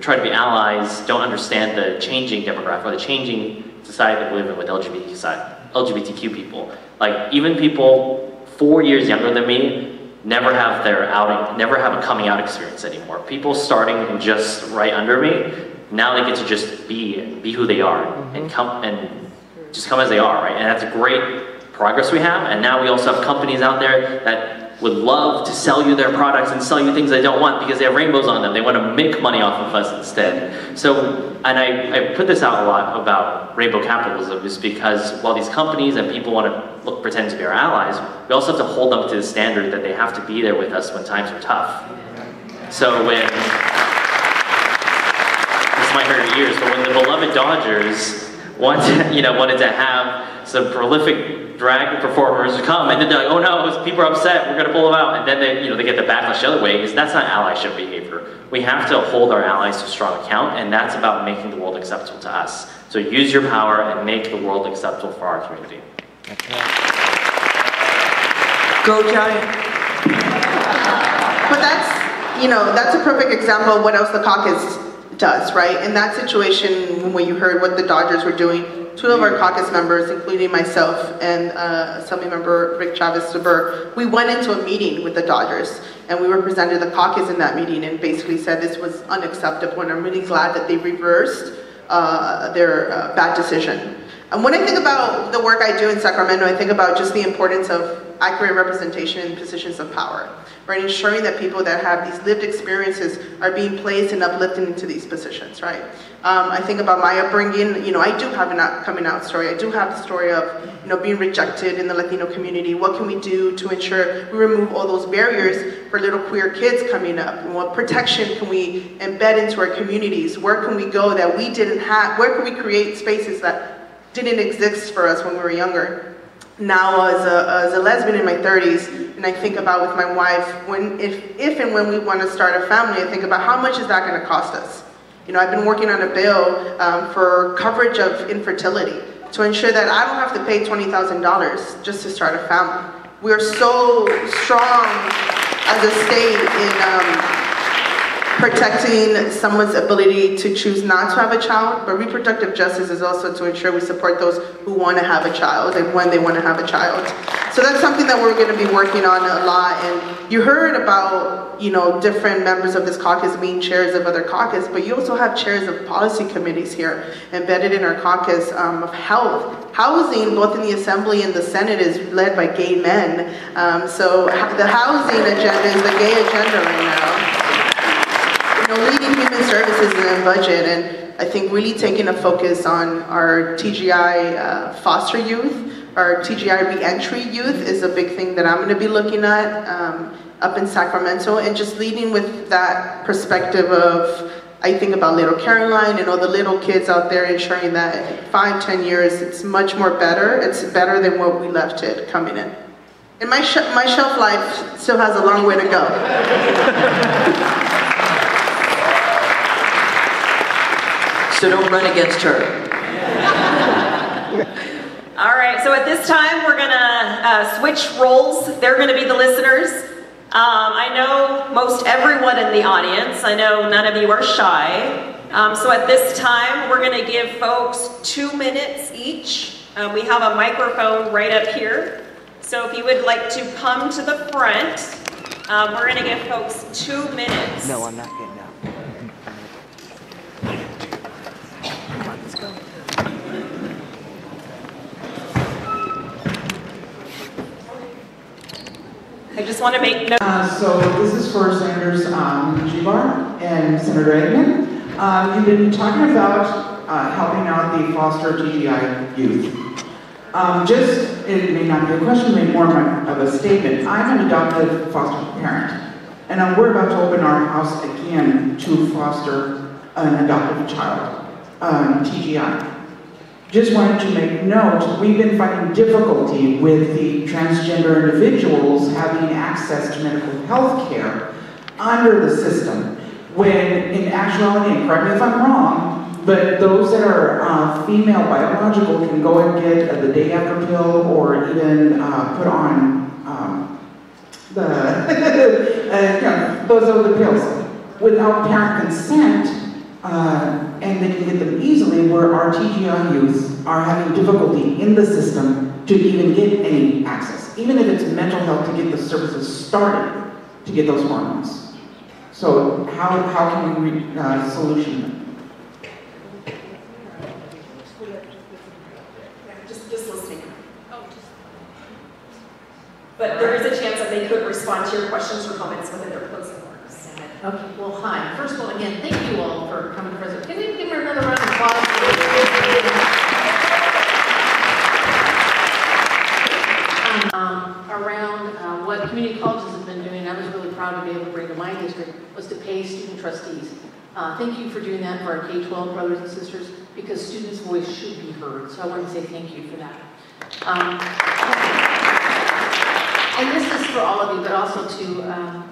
try to be allies don't understand the changing demographic or the changing society that we live in with LGBT society, LGBTQ people. Like even people four years younger than me never have their outing, never have a coming out experience anymore. People starting just right under me, now they get to just be be who they are mm-hmm. and come and just come as they are, right? And that's a great progress we have. And now we also have companies out there that would love to sell you their products and sell you things they don't want because they have rainbows on them. They want to make money off of us instead. So, and I, I put this out a lot about rainbow capitalism is because while these companies and people want to look pretend to be our allies, we also have to hold them to the standard that they have to be there with us when times are tough. So when this might hurt your ears, but when the beloved Dodgers wanted, [laughs] you know, wanted to have some prolific drag performers come, and then they're like, oh no, people are upset, we're gonna pull them out, and then they, you know, they get the backlash the other way, is that's not allyship behavior. We have to hold our allies to strong account, and that's about making the world acceptable to us. So use your power and make the world acceptable for our community. Go Giant. But that's, you know, that's a perfect example of what else the caucus does, right? In that situation, when you heard what the Dodgers were doing, two of our caucus members, including myself and uh, Assembly Member Rick Chavez Zbur, we went into a meeting with the Dodgers and we represented the caucus in that meeting and basically said this was unacceptable and I'm really glad that they reversed uh, their uh, bad decision. And when I think about the work I do in Sacramento, I think about just the importance of accurate representation in positions of power, right? Ensuring that people that have these lived experiences are being placed and uplifted into these positions, right? Um, I think about my upbringing, you know, I do have a coming out story. I do have the story of, you know, being rejected in the Latino community. What can we do to ensure we remove all those barriers for little queer kids coming up? And what protection can we embed into our communities? Where can we go that we didn't have, where can we create spaces that didn't exist for us when we were younger? Now as a, as a lesbian in my 30s, and I think about with my wife, when if, if and when we want to start a family, I think about how much is that going to cost us? You know, I've been working on a bill um, for coverage of infertility to ensure that I don't have to pay $20,000 just to start a family. We're so strong as a state in um, protecting someone's ability to choose not to have a child, but reproductive justice is also to ensure we support those who want to have a child and when they want to have a child. So that's something that we're going to be working on a lot. And you heard about, you know, different members of this caucus being chairs of other caucus, but you also have chairs of policy committees here embedded in our caucus um, of health. Housing, both in the Assembly and the Senate, is led by gay men. Um, so the housing agenda is the gay agenda right now know, leading human services in budget, and I think really taking a focus on our TGI uh, foster youth, our TGI reentry youth is a big thing that I'm going to be looking at um, up in Sacramento, and just leading with that perspective of I think about little Caroline and all the little kids out there ensuring that five, ten years, it's much more better. It's better than what we left it coming in. And my, sh my shelf life still has a long way to go. [laughs] so don't run against her. All right, so at this time we're gonna uh, switch roles. They're gonna be the listeners. Um, I know most everyone in the audience. I know none of you are shy. Um, so at this time, we're gonna give folks two minutes each. Um, we have a microphone right up here. So if you would like to come to the front, um, we're gonna give folks two minutes. No, I'm not getting I just want to make note. Uh, so this is for Senators um, Jivar and Senator Eggman. Um, you've been talking about uh, helping out the foster TGI youth. Um, just, it may not be a question, maybe more of a statement. I'm an adoptive foster parent, and um, we're about to open our house again to foster an adoptive child, um, TGI. Just wanted to make note, we've been finding difficulty with the transgender individuals having access to medical health care under the system, when in actuality, and correct me if I'm wrong, but those that are uh, female biological can go and get uh, the day after pill or even uh, put on um, the, [laughs] uh, you know, those other pills. Without parent consent uh, and they can get them easily where our TGI youth are having difficulty in the system to even get any access, even if it's mental health to get the services started to get those hormones. So how, how can we uh, solution them? Just, just listening. But there is a chance that they could respond to your questions or comments within their closing Okay, well, hi. First of all, again, thank you all for coming to present. Can we give her another round of applause? Um, around uh, what community colleges have been doing, I was really proud to be able to bring to my district, was to pay student trustees. Uh, thank you for doing that for our K-12 brothers and sisters, because students' voice should be heard. So I want to say thank you for that. Um, and this is for all of you, but also to, uh,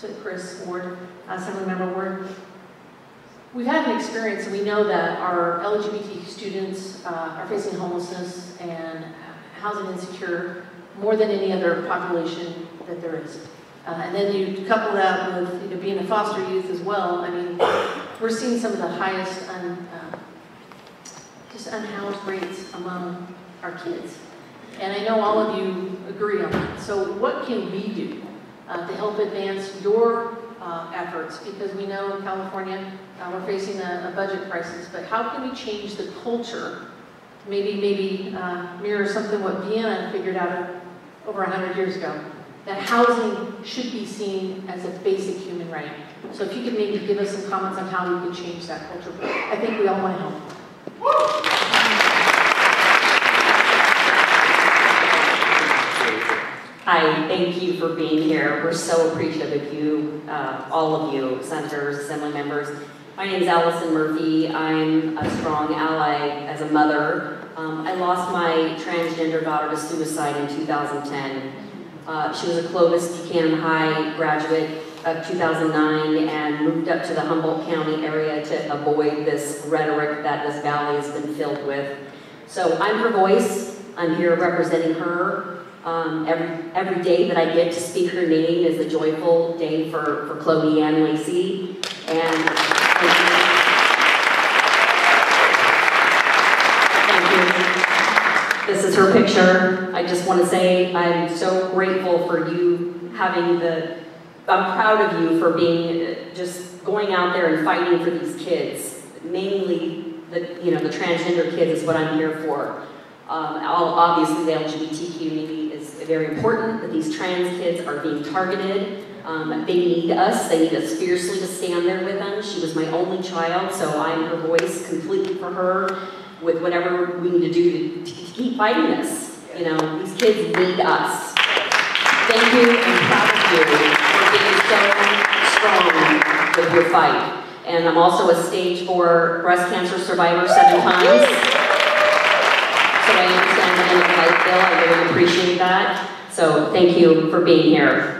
to Chris Ward, Assemblymember Ward. We've had an experience, and we know that our LGBT students uh, are facing homelessness and housing insecure more than any other population that there is. Uh, and then you couple that with you know, being a foster youth as well. I mean, we're seeing some of the highest un, uh, just unhoused rates among our kids. And I know all of you agree on that. So what can we do uh, to help advance your uh, efforts? Because we know in California uh, we're facing a, a, budget crisis, but how can we change the culture? Maybe, maybe uh, mirror something what Vienna figured out over 100 years ago that housing should be seen as a basic human right. So if you could maybe give us some comments on how we can change that culture. I think we all want to help. Hi, thank you for being here. We're so appreciative of you, uh, all of you, senators, assembly members. My name is Allison Murphy. I'm a strong ally as a mother. Um, I lost my transgender daughter to suicide in 2010. Uh, she was a Clovis Buchanan High graduate of 2009 and moved up to the Humboldt County area to avoid this rhetoric that this valley has been filled with. So I'm her voice. I'm here representing her. Um, every, every day that I get to speak her name is a joyful day for, for Chloe Ann Lacey. And thank you. This is her picture. I just want to say I'm so grateful for you having the, I'm proud of you for being, just going out there and fighting for these kids. Mainly the, you know, the transgender kids is what I'm here for. Um, obviously the LGBT community very important, that these trans kids are being targeted. Um, they need us. They need us fiercely to stand there with them. She was my only child, so I'm her voice completely for her with whatever we need to do to, to keep fighting this. You know, these kids need us. Thank you and proud of you for being so strong with your fight. And I'm also a stage four breast cancer survivor seven times. So Bill. I really appreciate that. So thank you for being here.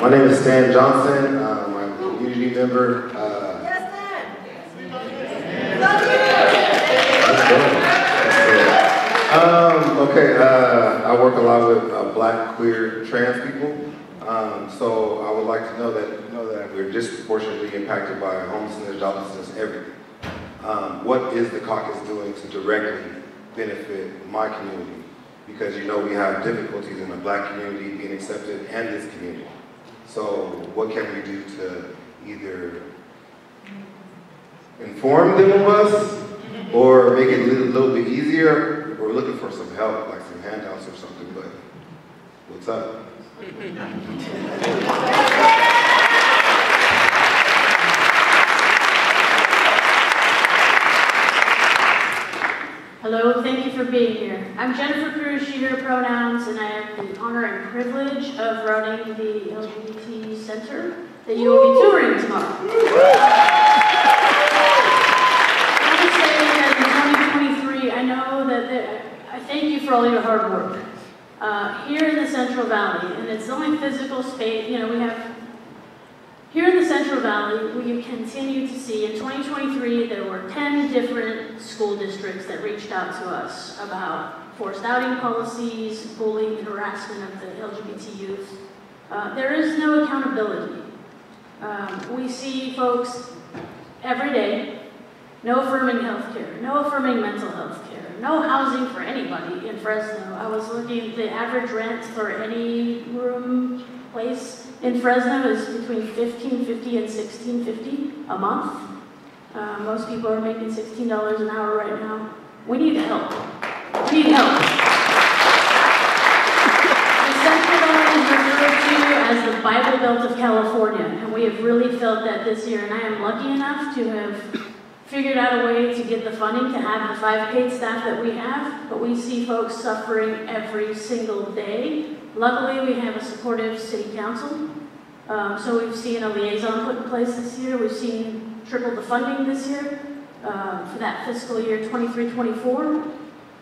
My name is Stan Johnson. I'm a community member. Uh, yes, Stan! Um, okay, uh, I work a lot with uh, black, queer, trans people. Um, so I would like to know that we're disproportionately impacted by homelessness, joblessness, everything. Um, what is the caucus doing to directly benefit my community? Because you know we have difficulties in the black community being accepted and this community. So what can we do to either inform them of us or make it a little, little bit easier? We're looking for some help, like some handouts or something, but what's up? [laughs] Hello, thank you for being here. I'm Jennifer Cruz, she, her pronouns, and I have the honor and privilege of running the LGBT Center that you will be touring tomorrow. I want to say that in 2023, I know that the, I thank you for all your hard work. Uh, here in the Central Valley, and it's the only physical space, you know, we have here in the Central Valley, we continue to see, in 2023, there were 10 different school districts that reached out to us about forced outing policies, bullying, and harassment of the LGBT youth. Uh, there is no accountability. Um, we see folks every day, no affirming health care, no affirming mental health care, no housing for anybody in Fresno. I was looking at the average rent for any room place in Fresno is between 1550 and 1650 a month. Uh, most people are making $16 an hour right now. We need help. We need help. The Central Valley is referred to as the Bible Belt of California, and we have really felt that this year, and I am lucky enough to have figured out a way to get the funding to have the five paid staff that we have, but we see folks suffering every single day Luckily, we have a supportive city council. Um, so we've seen a liaison put in place this year. We've seen triple the funding this year um, for that fiscal year 23-24.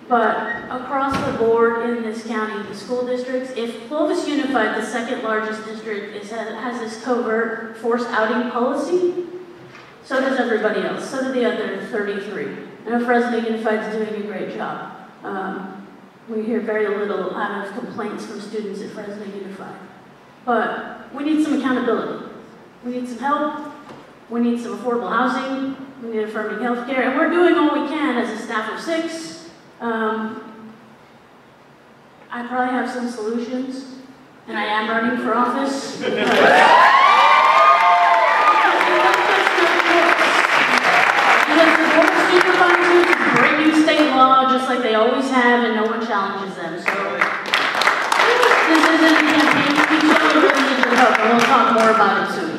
But across the board in this county, the school districts, if Clovis Unified, the second largest district, is, has this covert forced outing policy, so does everybody else. So do the other 33. I know Fresno Unified is doing a great job. Um, we hear very little out of complaints from students at Fresno Unified. But we need some accountability. We need some help. We need some affordable housing. We need affirming health care. And we're doing all we can as a staff of six. Um, I probably have some solutions, and I am running for office. [laughs] always have, and no one challenges them. So this isn't a campaign speech, so we really need your help, and we'll talk more about it soon.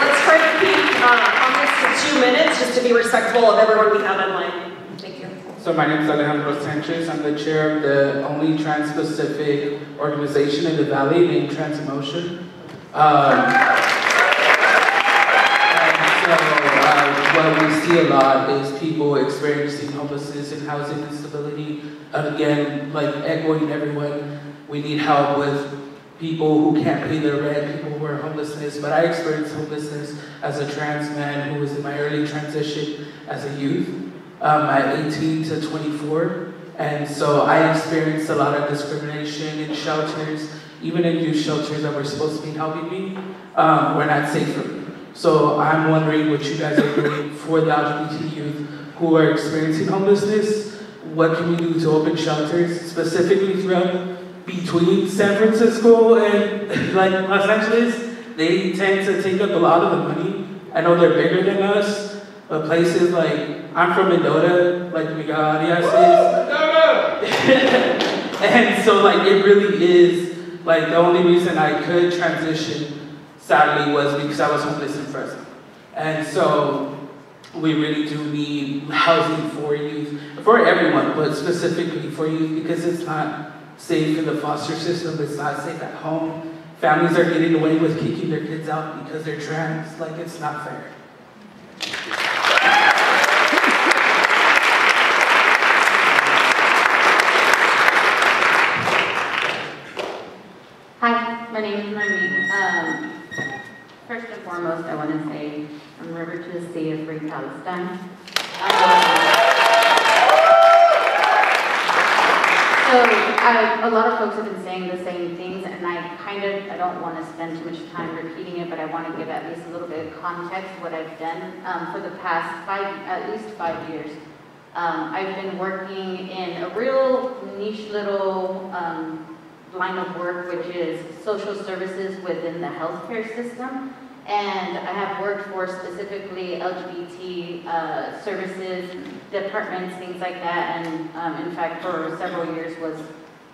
Let's try to keep uh, comments to two minutes, just to be respectful of everyone we have in line. Thank you. So my name is Alejandro Sanchez. I'm the chair of the only trans-Pacific organization in the Valley named Transemotion. Um, what we see a lot is people experiencing homelessness and housing instability. Again, like echoing everyone, we need help with people who can't pay their rent, people who are homelessness. But I experienced homelessness as a trans man who was in my early transition as a youth um, at 18 to 24. And so I experienced a lot of discrimination in shelters, even in youth shelters that were supposed to be helping me, um, were not safe for me. So I'm wondering what you guys are doing for the LGBT youth who are experiencing homelessness. What can we do to open shelters, specifically throughout between San Francisco and [laughs] like Los Angeles? They tend to take up a lot of the money. I know they're bigger than us, but places like I'm from Mendota, like Miguel Arias is. and so like it really is like the only reason I could transition sadly was because I was homeless in Fresno. And so we really do need housing for youth, for everyone, but specifically for youth because it's not safe in the foster system, it's not safe at home. Families are getting away with kicking their kids out because they're trans, like it's not fair. Hi, my name is Marlene. Um, first foremost, I want to say from river to the sea of free Palestine. Um, so I, a lot of folks have been saying the same things, and I kind of I don't want to spend too much time repeating it, but I want to give at least a little bit of context what I've done um, for the past five, at least five years. Um, I've been working in a real niche little um, line of work, which is social services within the healthcare system. And I have worked for specifically LGBT uh, services, departments, things like that. And um, in fact, for several years was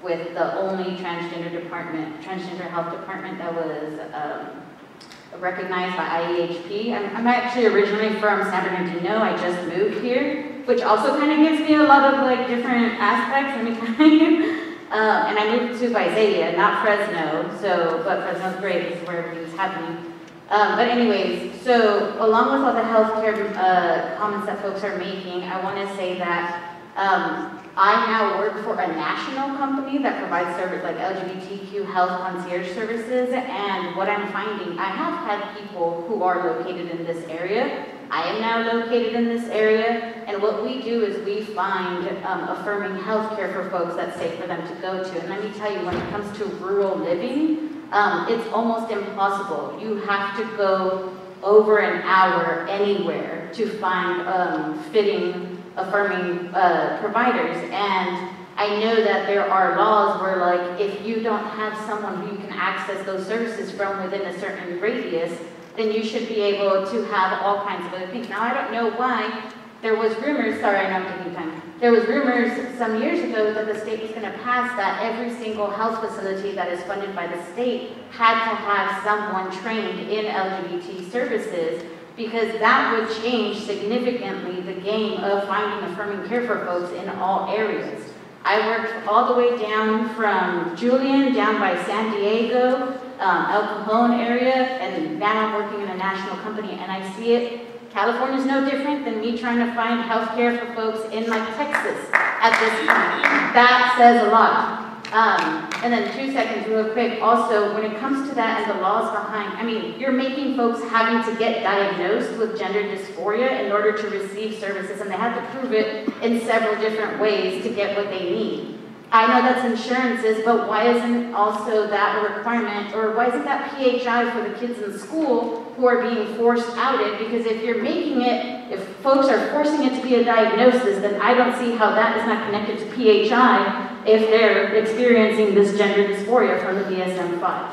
with the only transgender department, transgender health department that was um, recognized by IEHP. I'm, I'm actually originally from San Bernardino. I just moved here, which also kind of gives me a lot of like different aspects. Let me tell you. And I moved to Visalia, not Fresno, so, but Fresno's great, this is where everything's happening. Um, but anyways, so along with all the healthcare uh, comments that folks are making, I want to say that um, I now work for a national company that provides service like LGBTQ health concierge services, and what I'm finding, I have had people who are located in this area. I am now located in this area, and what we do is we find um, affirming healthcare for folks that's safe for them to go to. And let me tell you, when it comes to rural living, um, it's almost impossible. You have to go over an hour anywhere to find um, fitting, affirming uh, providers. And I know that there are laws where, like, if you don't have someone who you can access those services from within a certain radius, then you should be able to have all kinds of other things. Now, I don't know why there was rumors, sorry, I know I'm taking time. There was rumors some years ago that the state was going to pass that every single health facility that is funded by the state had to have someone trained in LGBT services because that would change significantly the game of finding affirming care for folks in all areas. I worked all the way down from Julian, down by San Diego, um, El Cajon area, and now I'm working in a national company, and I see it. California is no different than me trying to find health care for folks in like Texas at this time. That says a lot. Um, and then two seconds real quick, also, when it comes to that and the laws behind, I mean, you're making folks having to get diagnosed with gender dysphoria in order to receive services, and they have to prove it in several different ways to get what they need. I know that's insurances, but why isn't also that a requirement, or why isn't that PHI for the kids in school who are being forced outed? Because if you're making it, if folks are forcing it to be a diagnosis, then I don't see how that is not connected to PHI if they're experiencing this gender dysphoria from the DSM-5.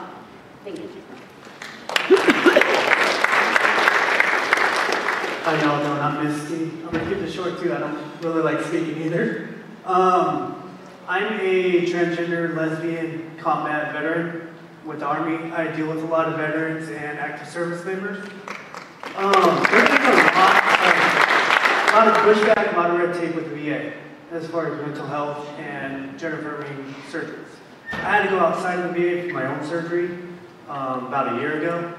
Thank you. How y'all doing? I'm Misty. I'm gonna keep this short too. I don't really like speaking either. Um, I'm a transgender lesbian combat veteran with the Army. I deal with a lot of veterans and active service members. Um, there's a lot of, a lot of pushback, a lot of red tape with the VA as far as mental health and gender affirming surgeries. I had to go outside of the VA for my own surgery um, about a year ago.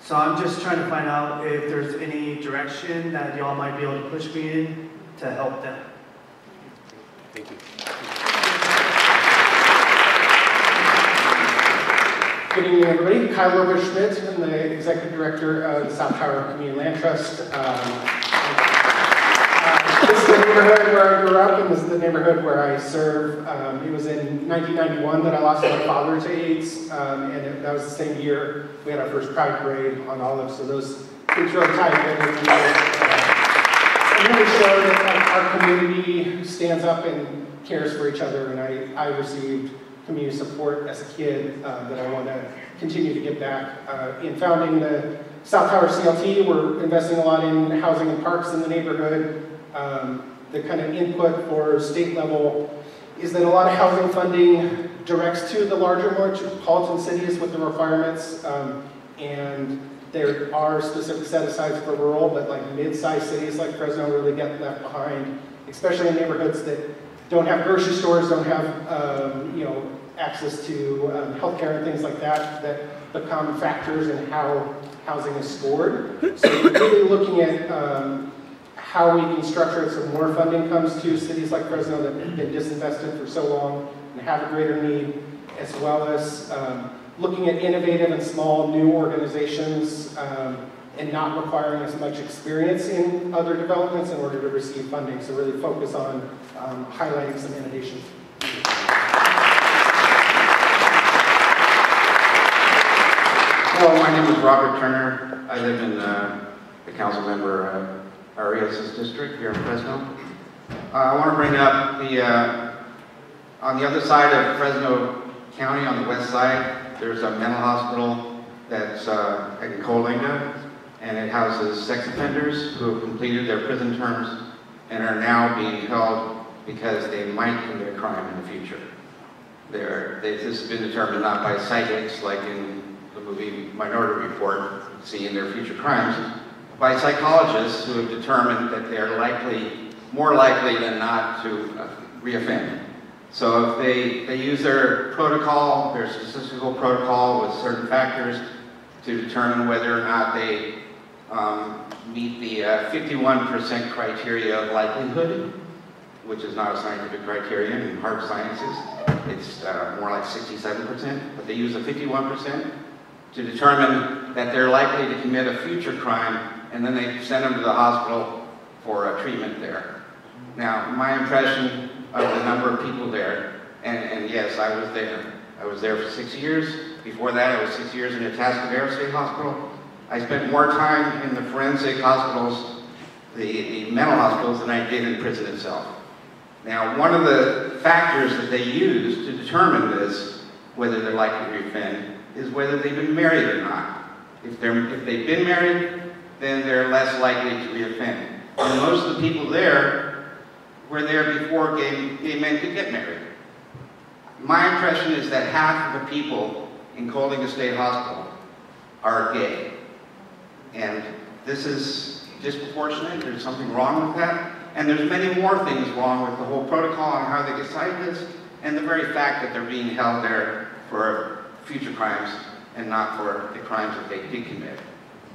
So I'm just trying to find out if there's any direction that y'all might be able to push me in to help them. Thank you. Good evening, everybody. Kyle Robert Schmidt. I'm the Executive Director of the South Tower Community Land Trust. Um, uh, this is the neighborhood where I grew up, and this is the neighborhood where I serve. Um, it was in 1991 that I lost my father to AIDS, um, and it, that was the same year we had our first Pride Parade on Olive, so those things really tied other. It really showed that our community stands up and cares for each other, and I, I received community support as a kid uh, that I want to continue to give back. Uh, in founding the South Tower CLT, we're investing a lot in housing and parks in the neighborhood. Um, the kind of input for state level is that a lot of housing funding directs to the larger metropolitan cities with the requirements, um, and there are specific set-asides for rural, but like mid-sized cities like Fresno really get left behind, especially in neighborhoods that don't have grocery stores, don't have um, you know access to um, healthcare and things like that that become factors in how housing is scored. So really looking at um, how we can structure it so more funding comes to cities like Fresno that have been disinvested for so long and have a greater need, as well as um, looking at innovative and small new organizations um, and not requiring as much experience in other developments in order to receive funding. So really focus on um, highlighting some innovation. Hello, my name is Robert Turner. I live in uh, the council member uh, Arias' district here in Fresno. Uh, I want to bring up the, uh, on the other side of Fresno County, on the west side, there's a mental hospital that's uh, in Coalinga, and it houses sex offenders who have completed their prison terms and are now being held because they might commit a crime in the future. They're, they, this has been determined not by psychics like in movie Minority Report, seeing their future crimes, by psychologists who have determined that they're likely, more likely than not to uh, reoffend. So if they, they use their protocol, their statistical protocol with certain factors to determine whether or not they um, meet the 51% uh, criteria of likelihood, which is not a scientific criterion in hard sciences. It's uh, more like 67%, but they use a 51% to determine that they're likely to commit a future crime, and then they send them to the hospital for a treatment there. Now, my impression of the number of people there, and, and yes, I was there. I was there for six years. Before that, I was six years in Atascadero State Hospital. I spent more time in the forensic hospitals, the, the mental hospitals, than I did in prison itself. Now, one of the factors that they use to determine this, whether they're likely to reoffend, is whether they've been married or not. If, they're, if they've been married, then they're less likely to reoffend. And most of the people there were there before gay, gay men could get married. My impression is that half of the people in Coalinga State Hospital are gay. And this is disproportionate. There's something wrong with that. And there's many more things wrong with the whole protocol on how they decide this, and the very fact that they're being held there for future crimes and not for the crimes that they did commit.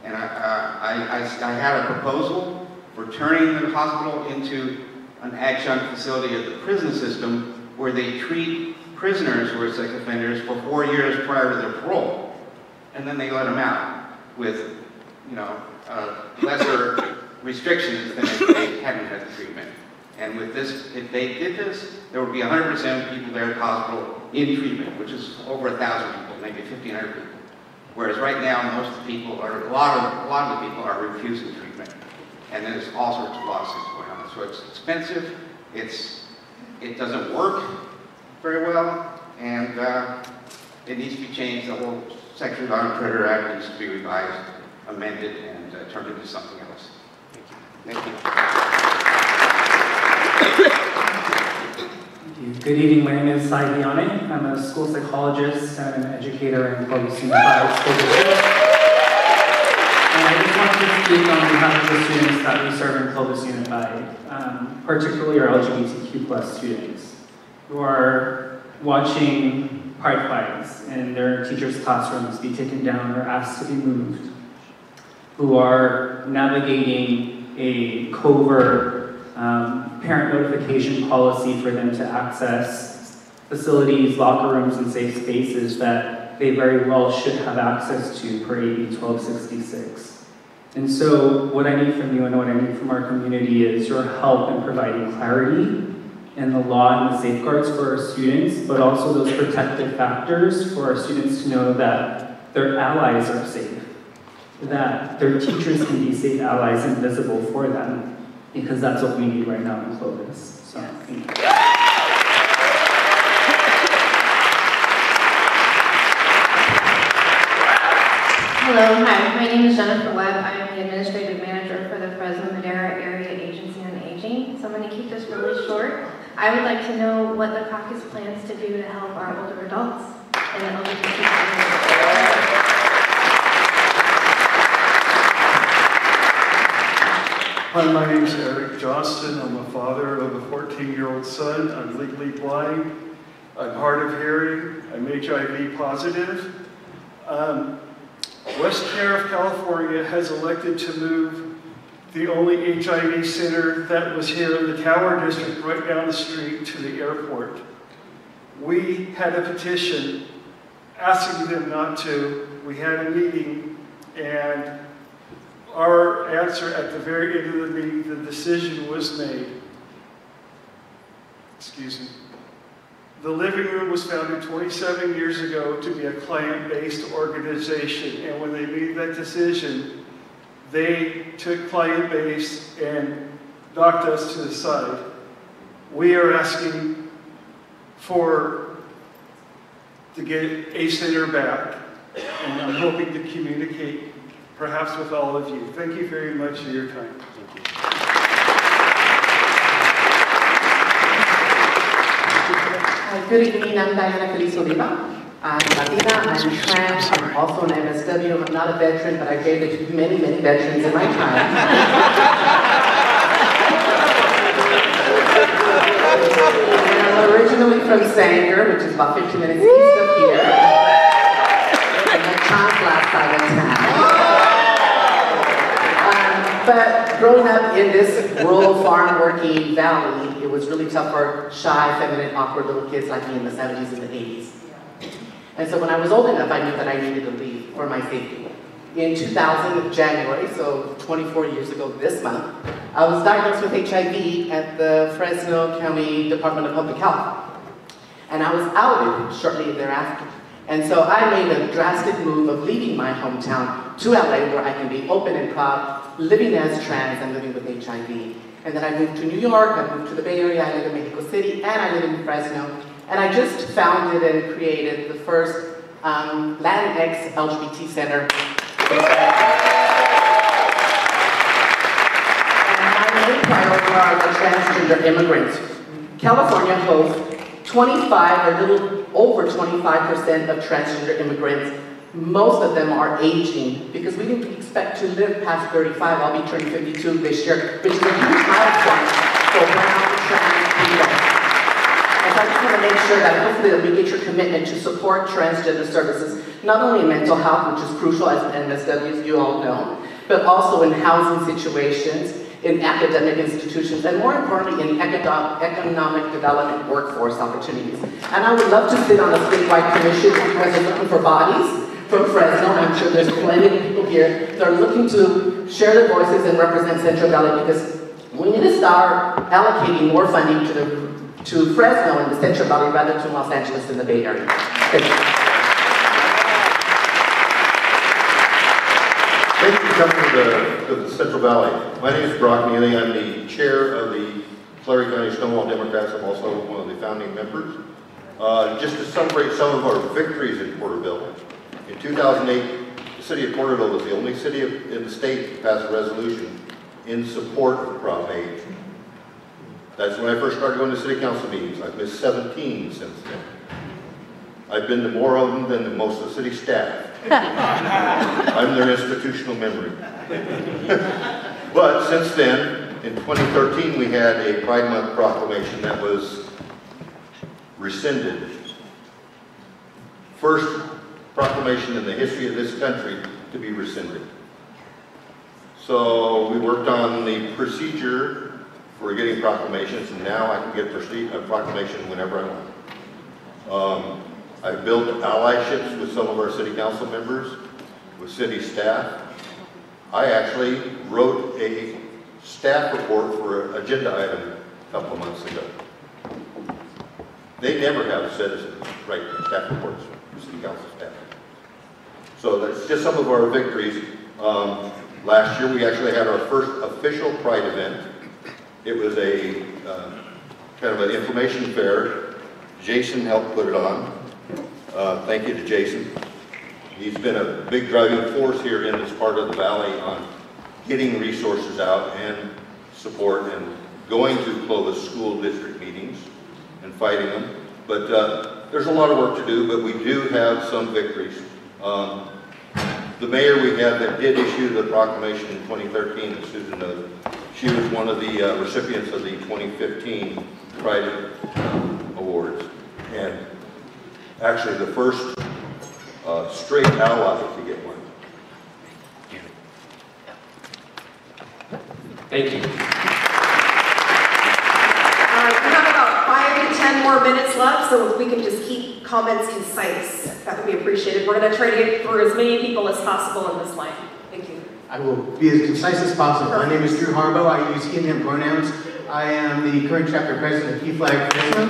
And I, uh, I, I, I had a proposal for turning the hospital into an adjunct facility of the prison system where they treat prisoners who are sex offenders for four years prior to their parole. And then they let them out with, you know, uh, lesser restrictions than if they hadn't had the treatment. And with this, if they did this, there would be 100% of people there at the hospital in treatment, which is over a thousand people, maybe 1,500 people. Whereas right now, most of the people, or a lot of, a lot of the people are refusing treatment. And there's all sorts of lawsuits going on. So it's expensive, it's, it doesn't work very well, and uh, it needs to be changed. The whole Sexual Violence Predator Act needs to be revised, amended, and uh, turned into something else. Thank you. Thank you. Good evening, my name is Sai Liane. I'm a school psychologist and an educator in Clovis Unified School District. And I just want to speak on behalf of the students that we serve in Clovis Unified, um, particularly our LGBTQ plus students, who are watching pride flags in their teachers' classrooms be taken down or asked to be moved, who are navigating a covert um, parent notification policy for them to access facilities, locker rooms, and safe spaces that they very well should have access to per AB 1266. And so what I need from you and what I need from our community is your help in providing clarity in the law and the safeguards for our students, but also those protective factors for our students to know that their allies are safe, that their teachers can be safe allies and visible for them, because that's what we need right now in Clovis. So, thank you. Hello, hi, my name is Jennifer Webb. I am the administrative manager for the Fresno Madera Area Agency on Aging. So I'm going to keep this really short. I would like to know what the caucus plans to do to help our older adults and the LGBT community. Hi, my name is Eric Johnston. I'm a father of a 14-year-old son. I'm legally blind. I'm hard of hearing. I'm HIV positive. Um, WestCare, California has elected to move the only HIV center that was here in the Tower District right down the street to the airport. We had a petition asking them not to. We had a meeting and our answer at the very end of the meeting, the decision was made. Excuse me. The Living Room was founded 27 years ago to be a client-based organization, and when they made that decision, they took client-based and knocked us to the side. We are asking for to get a center back, and I'm hoping to communicate perhaps with all of you. Thank you very much for your time. Hi, uh, good evening. I'm Diana Feliz Oliva. I'm Latina, I'm trans, I'm also an MSW. I'm not a veteran, but I gave it to many, many veterans in my time. and I'm originally from Sanger, which is about 15 minutes east of here. And the last side of town. But growing up in this rural farm working valley, it was really tough for shy, feminine, awkward little kids like me in the 70s and the 80s. And so when I was old enough, I knew that I needed to leave for my safety. In 2000, January, so 24 years ago this month, I was diagnosed with HIV at the Fresno County Department of Public Health. And I was outed shortly thereafter. And so I made a drastic move of leaving my hometown to LA where I can be open and proud, living as trans and living with HIV. And then I moved to New York, I moved to the Bay Area, I live in Mexico City, and I live in Fresno. And I just founded and created the first um, Latinx LGBT center. Are the transgender immigrants. California hosts 25 or a little over 25% of transgender immigrants. Most of them are aging because we didn't expect to live past 35. I'll be turning 52 this year, which is a huge milestone. for brown trans people. And so I just want to make sure that hopefully that we get your commitment to support transgender services, not only in mental health, which is crucial as MSW, as you all know, but also in housing situations, in academic institutions, and more importantly, in economic development workforce opportunities. And I would love to sit on a statewide commission because they're looking for bodies from Fresno. I'm sure there's plenty of people here that are looking to share their voices and represent Central Valley because we need to start allocating more funding to the to Fresno and the Central Valley rather than to Los Angeles and the Bay Area. Thank you. Thank you for coming to the, to the Central Valley. My name is Brock Neely. I'm the chair of the Tulare County Stonewall Democrats. I'm also one of the founding members. Uh, just to celebrate some of our victories in Porterville. In 2008, the city of Porterville was the only city in the state to pass a resolution in support of Prop 8. That's when I first started going to city council meetings. I've missed 17 since then. I've been to more of them than most of the city staff. [laughs] I'm their institutional memory. [laughs] but since then, in 2013, we had a Pride Month proclamation that was rescinded. First proclamation in the history of this country to be rescinded. So we worked on the procedure for getting proclamations, and now I can get a proclamation whenever I want. Um, I've built allyships with some of our city council members, with city staff. I actually wrote a staff report for an agenda item a couple months ago. They never have citizens write staff reports for city council. So that's just some of our victories. Um, last year we actually had our first official Pride event. It was a uh, kind of an information fair. Jason helped put it on. Uh, thank you to Jason. He's been a big driving force here in this part of the valley on getting resources out and support and going to Clovis school district meetings and fighting them. But uh, there's a lot of work to do, but we do have some victories. Um, the mayor we had that did issue the proclamation in 2013, as Susan noted, she was one of the uh, recipients of the 2015 Pride Awards. And actually the first uh, straight ally to get one. Thank you. All right, we have about five to 10 more minutes left, so if we can just keep comments concise, that would be appreciated. We're going to try to get through as many people as possible in this line. Thank you. I will be as concise as possible. My name is Drew Harbo. I use he, him pronouns. I am the current chapter president of PFLAG Fresno.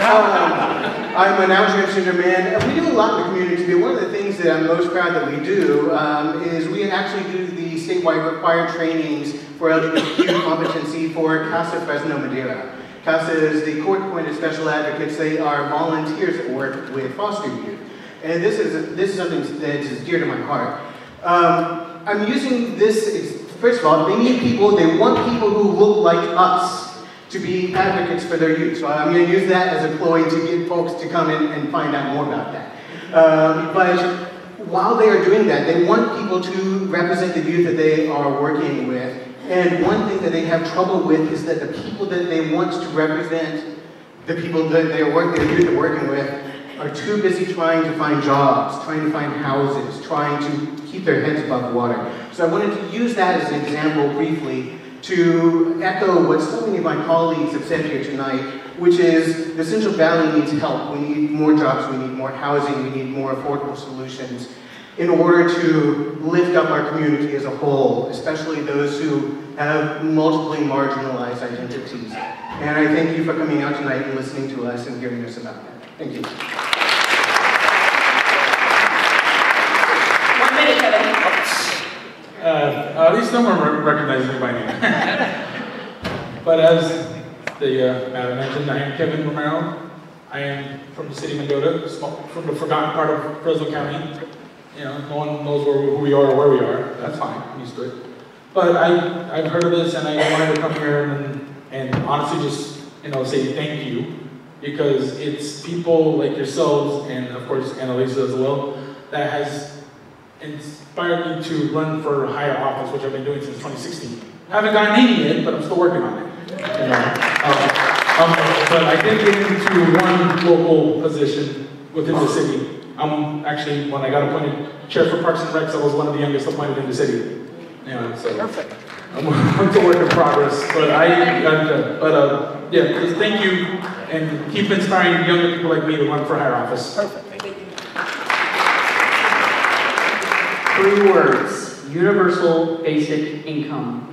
Um, I'm an out transgender man. and We do a lot in the community, one of the things that I'm most proud that we do um, is we actually do the statewide required trainings for LGBTQ competency for CASA Fresno Madera. CASA is the court-appointed special advocates. They are volunteers that work with foster youth. And this is, this is something that is dear to my heart. Um, I'm using this, first of all, they need people, they want people who look like us to be advocates for their youth. So I'm going to use that as a ploy to get folks to come in and find out more about that. Um, but while they are doing that, they want people to represent the youth that they are working with. And one thing that they have trouble with is that the people that they want to represent, the people that they are working, they're working with, are too busy trying to find jobs, trying to find houses, trying to keep their heads above water. So I wanted to use that as an example briefly to echo what so many of my colleagues have said here tonight, which is the Central Valley needs help. We need more jobs, we need more housing, we need more affordable solutions in order to lift up our community as a whole, especially those who have multiply marginalized identities. And I thank you for coming out tonight and listening to us and hearing us about that. Thank you. One minute, Kevin. Uh, at least someone recognizes me by name. [laughs] but as the uh, madam mentioned, I am Kevin Romero. I am from the city of Mendota, from the forgotten part of Fresno County. You know, no one knows where, who we are or where we are. That's fine, I'm used to it. But I, I've heard of this and I wanted to come here and, and honestly just, you know, say thank you because it's people like yourselves and of course Annalisa as well that has inspired me to run for higher office, which I've been doing since 2016. I haven't gotten any yet, but I'm still working on it. You know? um, um, but I did get into one local position within the city. I'm actually, when I got appointed chair for Parks and Recs, I was one of the youngest appointed in the city. You so Perfect. I'm, [laughs] I'm a work in progress, but I, uh, but uh, yeah, just thank you and keep inspiring younger people like me to run for higher office. Perfect. Three words, universal basic income.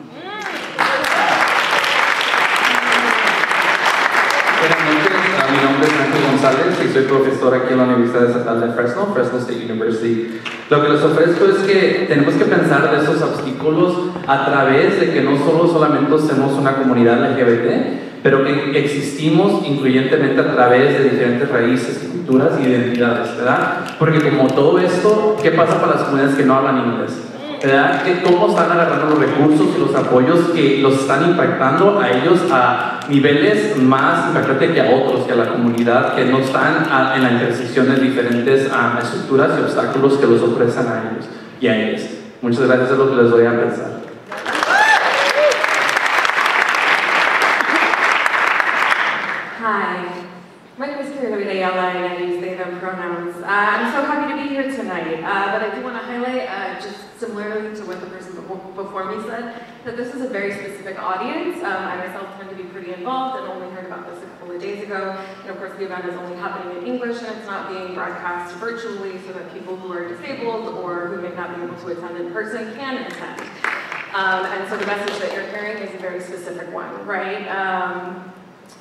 Buenas noches, uh, mi nombre es Ángel González y soy profesor aquí en la Universidad Estatal de Fresno, Fresno State University. Lo que les ofrezco es que tenemos que pensar de esos obstáculos a través de que no solo solamente somos una comunidad LGBT, pero que existimos incluyentemente a través de diferentes raíces, culturas y identidades, ¿verdad? Porque como todo esto, ¿qué pasa para las comunidades que no hablan inglés? ¿Verdad? Que cómo están agarrando los recursos y los apoyos que los están impactando a ellos a niveles más impactantes que a otros, que a la comunidad, que no están en la intersección de diferentes um, estructuras y obstáculos que los ofrecen a ellos y a ellos. Muchas gracias, es lo que les voy a pensar. Similarly to what the person before me said, that this is a very specific audience. Um, I myself tend to be pretty involved and only heard about this a couple of days ago. And of course the event is only happening in English and it's not being broadcast virtually so that people who are disabled or who may not be able to attend in person can attend. Um, and so the message that you're hearing is a very specific one, right? Um,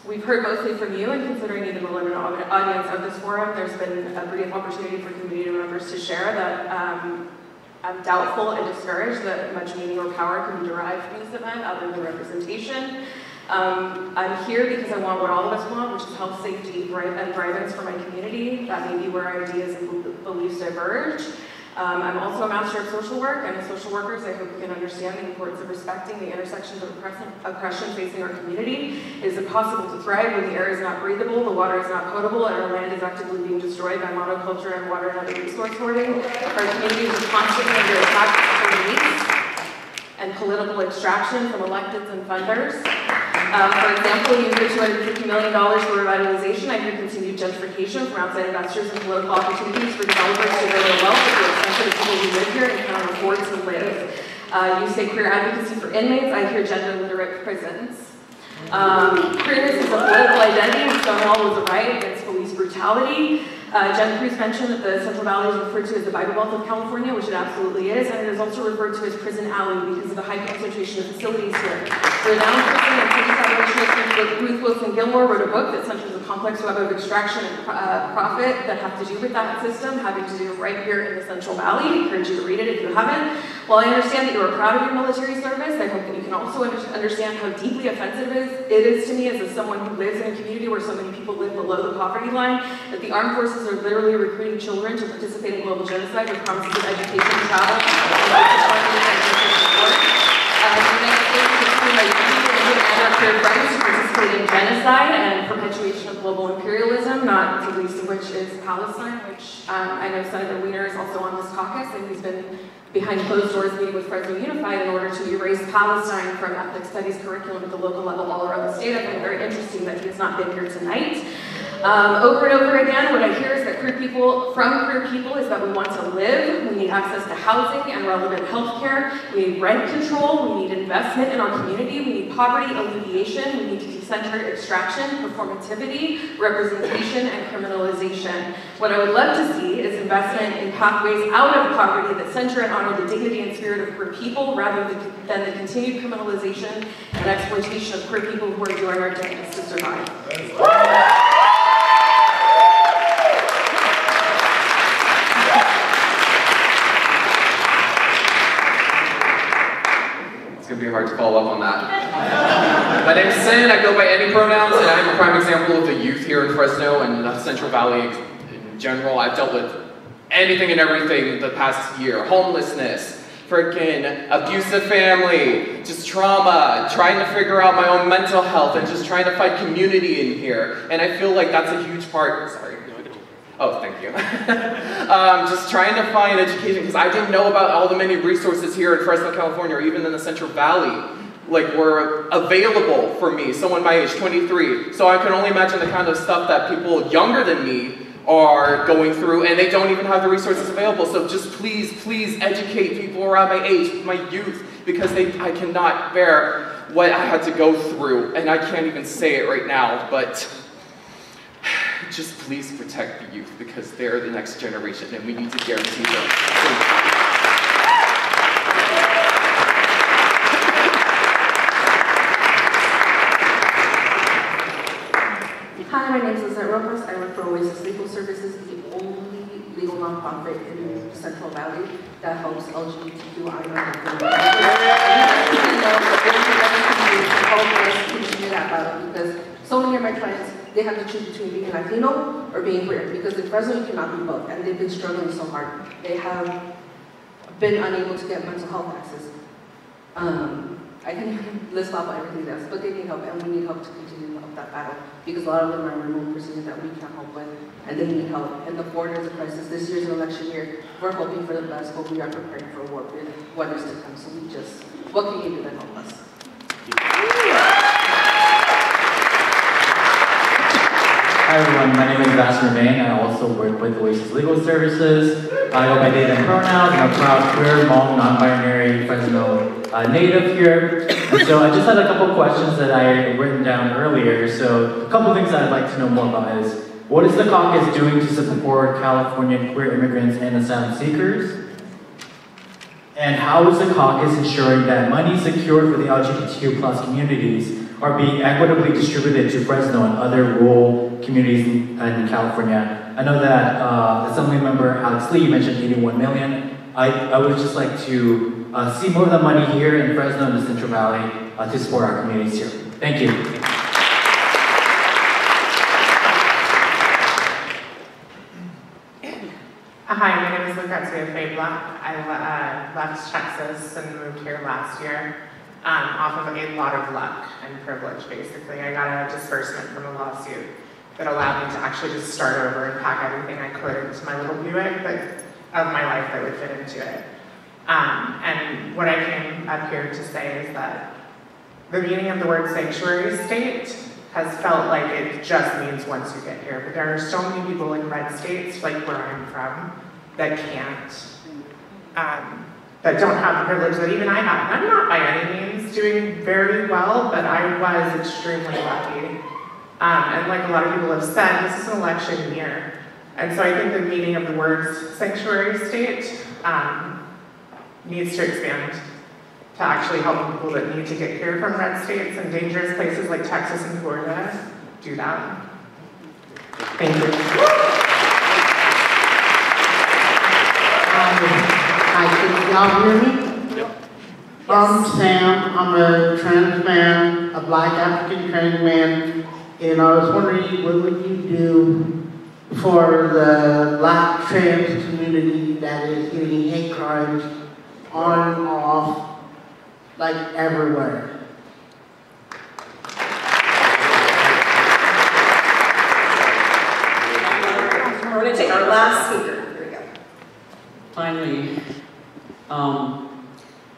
We've heard mostly from you, and considering even the limited audience of this forum, there's been a brief opportunity for community members to share that um, I'm doubtful and discouraged that much meaning or power can be derived from this event other than representation. Um, I'm here because I want what all of us want, which is health, safety, and thrivance for my community. That may be where ideas and beliefs diverge. Um, I'm also a Master of Social Work. I'm a social worker, so I hope you can understand the importance of respecting the intersections of oppression facing our community. It is impossible to thrive when the air is not breathable, the water is not potable, and our land is actively being destroyed by monoculture and water and other resource hoarding. Our communities are constantly under attack from police and political extraction from electeds and funders. Um, for example, you hear $250 million for revitalization. I hear continued gentrification from outside investors and political opportunities for developers to grow their wealth at the expense the people who live here and cannot afford to live. Uh, you say queer advocacy for inmates. I hear gender literate prisons. Um, queerness is a political identity, Stonewall was a right against police brutality. Uh, Jen Cruz mentioned that the Central Valley is referred to as the Bible Belt of California, which it absolutely is, and it is also referred to as Prison Alley because of the high concentration of facilities here. Renowned prison and Ruth Wilson Gilmore wrote a book that centers a complex web of extraction and uh, profit that have to do with that system, having to do right here in the Central Valley. I encourage you to read it if you haven't. While I understand that you are proud of your military service, I hope that you can also understand how deeply offensive it is to me as a, someone who lives in a community where so many people live below the poverty line, that the armed forces are literally recruiting children to participate in global genocide with promises of education, travel, and support. Uh, the United States is between my people and our third friends to participate in genocide and perpetuation of global imperialism, not the least of which is Palestine, which um, I know Senator Wiener is also on this caucus, and he's been behind closed doors meeting with Fresno Unified in order to erase Palestine from ethnic studies curriculum at the local level all around the state. I find it very interesting that he has not been here tonight. Um, over and over again, what I hear is that queer people, from queer people, is that we want to live, we need access to housing and relevant health care, we need rent control, we need investment in our community, we need poverty alleviation, we need decentered extraction, performativity, representation, and criminalization. What I would love to see is investment in pathways out of poverty that center and honor the dignity and spirit of queer people rather than the continued criminalization and exploitation of queer people who are doing our damnedest to survive. It's going to be hard to follow up on that. My name is Sin, I go by any pronouns, and I'm a prime example of the youth here in Fresno and the Central Valley in general. I've dealt with anything and everything the past year. Homelessness, freaking abusive family, just trauma, trying to figure out my own mental health, and just trying to find community in here. And I feel like that's a huge part, sorry, Oh, thank you. [laughs] um, just trying to find education because I didn't know about all the many resources here in Fresno, California, or even in the Central Valley, like were available for me, someone my age, 23. So I can only imagine the kind of stuff that people younger than me are going through, and they don't even have the resources available. So just please, please educate people around my age, my youth, because they, I cannot bear what I had to go through, and I can't even say it right now, but [sighs] just please protect the youth because they're the next generation and we need to guarantee them. Hi, my name is Lizette Rojas. I work for Oasis Legal Services, the only legal nonprofit in the Central Valley that helps LGBTQI battle because so many of my clients they have to choose between being Latino or being queer because in Fresno cannot be both and they've been struggling so hard. They have been unable to get mental health access. Um, I can [laughs] list off everything else, but they need help and we need help to continue that battle because a lot of them are remote procedures that we can't help with and they need help. And the border is a crisis. This year's an election year. We're hoping for the best, but we are preparing for what, what is to come. So we just, what can you do to help us? Hi everyone, my name is Vassar Main. I also work with Oasis Legal Services. I go by they them pronouns. I'm a proud queer, mom, non-binary, Fresno uh, native here. And so I just had a couple questions that I had written down earlier. So a couple things I'd like to know more about is, what is the caucus doing to support Californian queer immigrants and asylum seekers? And how is the caucus ensuring that money secured for the LGBTQ plus communities are being equitably distributed to Fresno and other rural communities in, in California? I know that uh, Assembly Member Alex Lee mentioned 81 million. I, I would just like to uh, see more of the money here in Fresno and the Central Valley uh, to support our communities here. Thank you. Hi, my name is Lucrezia Fabla. I uh, left Texas and moved here last year um, off of a lot of luck and privilege, basically. I got a disbursement from a lawsuit that allowed me to actually just start over and pack everything I could into my little Buick of my life that would fit into it. Um, and what I came up here to say is that the meaning of the word sanctuary state has felt like it just means once you get here. But there are so many people in red states, like where I'm from, that can't, um, that don't have the privilege that even I have. I'm not by any means doing very well, but I was extremely lucky. Um, and like a lot of people have said, this is an election year. And so I think the meaning of the words sanctuary state um, needs to expand to actually help people that need to get here from red states and dangerous places like Texas and Florida do that. Thank you. Um, Hi, can y'all hear me? I'm Sam. I'm a trans man, a black African trans man, and I was wondering what would you do for the black trans community that is getting hate crimes on and off like everywhere. We're going to take our last speaker. Here we go. Finally, um,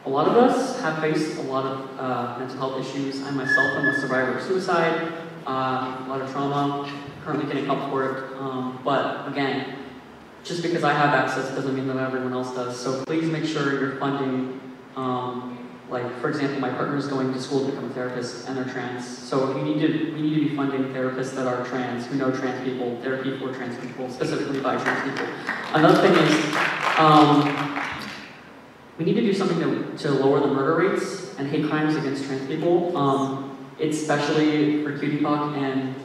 a lot of us have faced a lot of uh, mental health issues. I myself am a survivor of suicide, uh, a lot of trauma, currently getting help for it. Um, but again, just because I have access doesn't mean that everyone else does. So please make sure you're funding um, like, for example, my partner is going to school to become a therapist and they're trans. So you need to, we need to be funding therapists that are trans, who know trans people, therapy for trans people, specifically by trans people. Another thing is, um, we need to do something to, to lower the murder rates and hate crimes against trans people, um, especially for cutie QTPOC and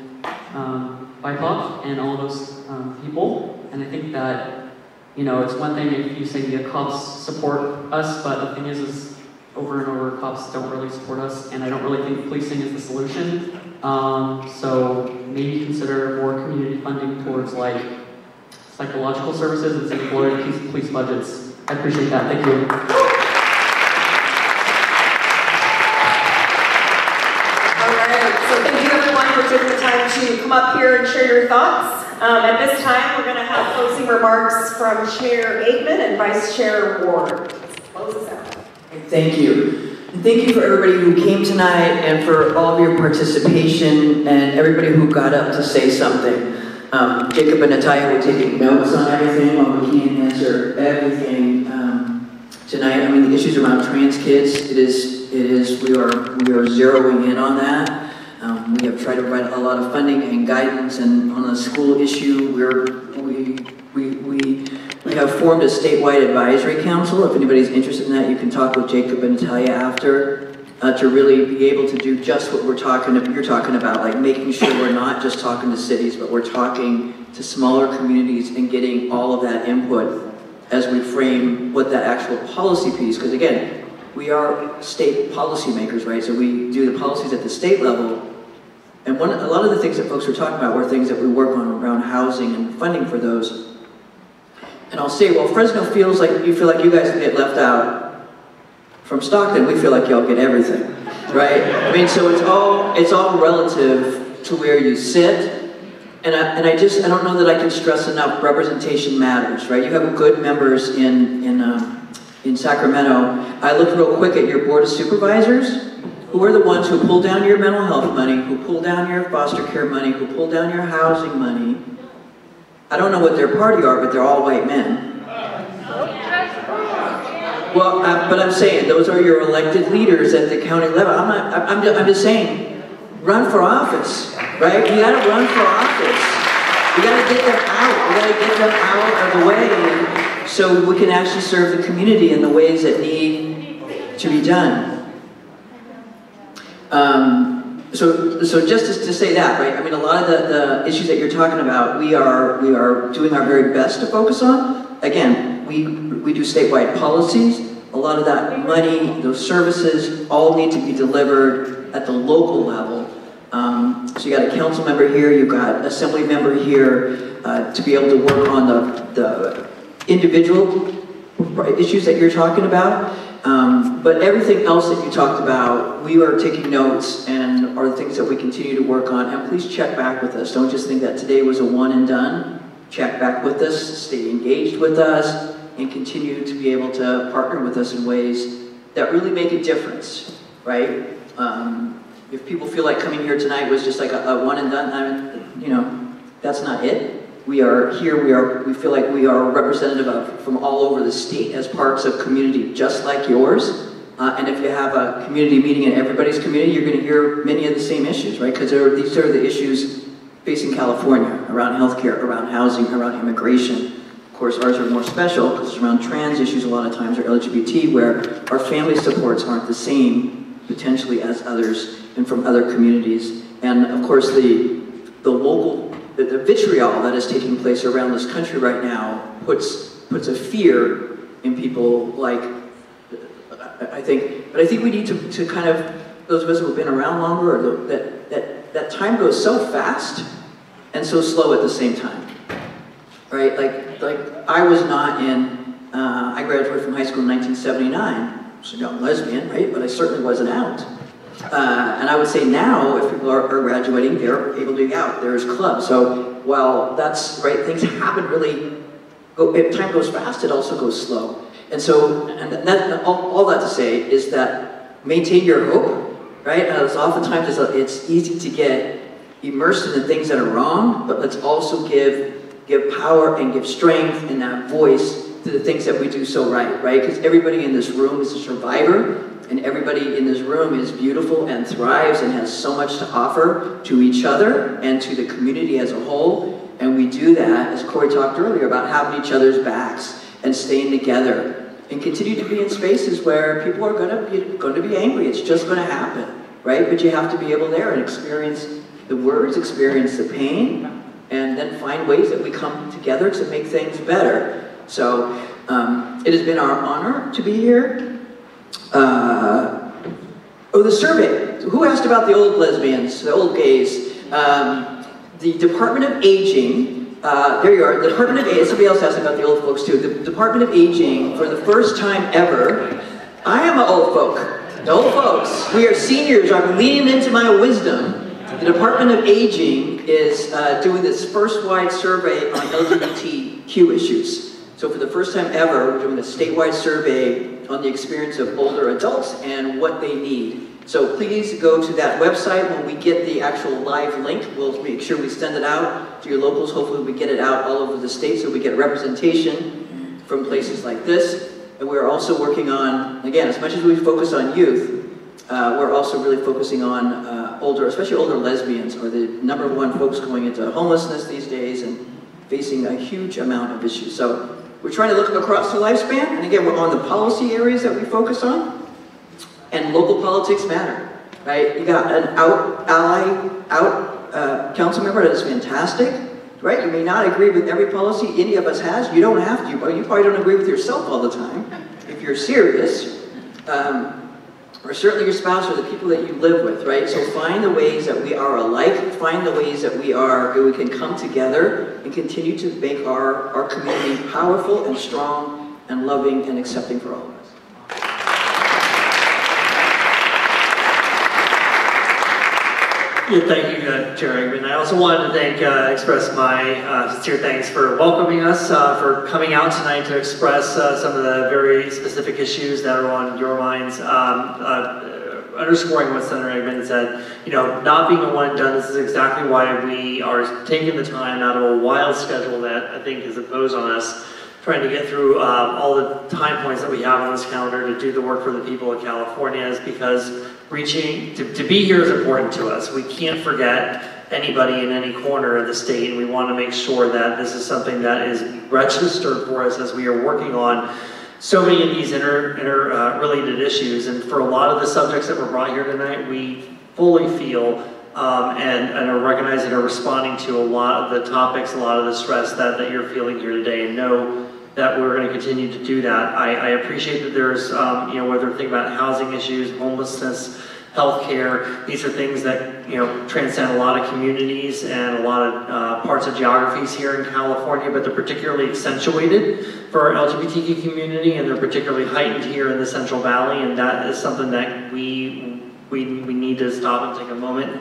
um, BIPOC and all those um, people. And I think that, you know, it's one thing if you say the cops support us, but the thing is, is over and over, cops don't really support us, and I don't really think policing is the solution. Um, so maybe consider more community funding towards like psychological services and. Florida police, police budgets. I appreciate that. Thank you. All right, so thank you everyone for taking the time to come up here and share your thoughts. Um, At this time, we're going to have closing remarks from Chair Eggman and Vice Chair Ward. Thank you. Thank you for everybody who came tonight and for all of your participation and everybody who got up to say something. Um, Jacob and Natalia were taking notes on everything, while we can't answer everything um, tonight. I mean, the issues around trans kids, it is, it is, we are, we are zeroing in on that. Um, we have tried to provide a lot of funding and guidance, and on the school issue, we're, we, we, we, we have formed a statewide advisory council. If anybody's interested in that, you can talk with Jacob and Natalia after uh, to really be able to do just what we're talking, you're talking about, like making sure we're not just talking to cities, but we're talking to smaller communities and getting all of that input as we frame what that actual policy piece, because again, we are state policymakers, right? So we do the policies at the state level, and one, a lot of the things that folks were talking about were things that we work on around housing and funding for those. And I'll say, well, Fresno feels like you feel like you guys get left out. From Stockton, we feel like y'all get everything, right? I mean, so it's all it's all relative to where you sit. And I, and I just I don't know that I can stress enough. Representation matters, right? You have good members in in um, in Sacramento. I looked real quick at your board of supervisors who are the ones who pull down your mental health money, who pull down your foster care money, who pull down your housing money. I don't know what their party are, but they're all white men. Well, uh, but I'm saying those are your elected leaders at the county level. I'm not. I'm, I'm, just, I'm just saying, run for office, right? You got to run for office. We got to get them out. We got to get them out of the way so we can actually serve the community in the ways that need to be done. Um, so, so just to, say that, right? I mean, a lot of the, the issues that you're talking about, we are we are doing our very best to focus on. Again, we we do statewide policies. A lot of that money, those services, all need to be delivered at the local level. Um, so you got a council member here, you've got assembly member here uh, to be able to work on the, the individual issues that you're talking about. Um, but everything else that you talked about, we are taking notes and are the things that we continue to work on. And please check back with us. Don't just think that today was a one and done. Check back with us, stay engaged with us, and continue to be able to partner with us in ways that really make a difference, right? Um, if people feel like coming here tonight was just like a, a one and done, I mean, you know, that's not it. We are here, we are we feel like we are representative of from all over the state as parts of community just like yours. Uh, and if you have a community meeting in everybody's community, you're going to hear many of the same issues, right? Because these are the issues facing California around healthcare, around housing, around immigration. Of course, ours are more special because it's around trans issues a lot of times, or LGBT, where our family supports aren't the same potentially as others and from other communities. And of course, the, the local, the, the vitriol that is taking place around this country right now puts, puts a fear in people like, I think, but I think we need to, to kind of, those of us who have been around longer, or that, that, that time goes so fast and so slow at the same time, right? Like, like I was not in, uh, I graduated from high school in 1979, so not lesbian, right? But I certainly wasn't out. Uh, and I would say now, if people are, are, graduating, they're able to get out. There's clubs. So while that's right, things happen really. Go, if time goes fast, it also goes slow. And so, and that, all, all that to say is that maintain your hope, right? As oftentimes it's, it's easy to get immersed in the things that are wrong, but let's also give give power and give strength and that voice to the things that we do so right, right? Because everybody in this room is a survivor, and everybody in this room is beautiful and thrives and has so much to offer to each other and to the community as a whole. And we do that, as Corey talked earlier, about having each other's backs and staying together and continue to be in spaces where people are gonna be, going to be angry. It's just going to happen, right? But you have to be able there and experience the words, experience the pain, and then find ways that we come together to make things better. So um, it has been our honor to be here. Uh, oh, the survey. Who asked about the old lesbians, the old gays? Um, the Department of Aging, uh, there you are, the Department of Aging, somebody else asked about the old folks too. The Department of Aging, for the first time ever, I am an old folk. The old folks, we are seniors, I'm leaning into my wisdom The Department of Aging is uh, doing this first-wide survey on LGBTQ issues. So for the first time ever, we're doing a statewide survey on the experience of older adults and what they need. So please go to that website. When we get the actual live link, we'll make sure we send it out to your locals. Hopefully we get it out all over the state so we get representation from places like this. And we're also working on, again, as much as we focus on youth, uh, we're also really focusing on uh, older, especially older lesbians, are the number one folks going into homelessness these days and facing a huge amount of issues. So we're trying to look across the lifespan, and again, we're on the policy areas that we focus on, and local politics matter, right? You got an out ally, out uh, council member that is fantastic, right? You may not agree with every policy any of us has. You don't have to, but you probably don't agree with yourself all the time. If you're serious, um, or certainly your spouse or the people that you live with, right? So find the ways that we are alike, find the ways that we are, that we can come together and continue to make our, our community powerful and strong and loving and accepting for all of us. Yeah, thank you, uh, Chair Eggman. I also wanted to thank, uh, express my uh, sincere thanks for welcoming us, uh, for coming out tonight to express uh, some of the very specific issues that are on your minds. Um, uh, underscoring what Senator Eggman said, you know, not being a one and done, this is exactly why we are taking the time out of a wild schedule that I think is imposed on us, trying to get through um, all the time points that we have on this calendar to do the work for the people of California is because reaching, to, to be here is important to us. We can't forget anybody in any corner of the state, and we want to make sure that this is something that is registered for us as we are working on so many of these inter, inter uh, related issues. And for a lot of the subjects that were brought here tonight, we fully feel um, and, and are recognizing and are responding to a lot of the topics, a lot of the stress that, that you're feeling here today, and know that we're going to continue to do that. I, I appreciate that there's, um, you know, whether thinking about housing issues, homelessness, healthcare, these are things that, you know, transcend a lot of communities and a lot of uh, parts of geographies here in California, but they're particularly accentuated for our LGBTQ community and they're particularly heightened here in the Central Valley, and that is something that we, we, we need to stop and take a moment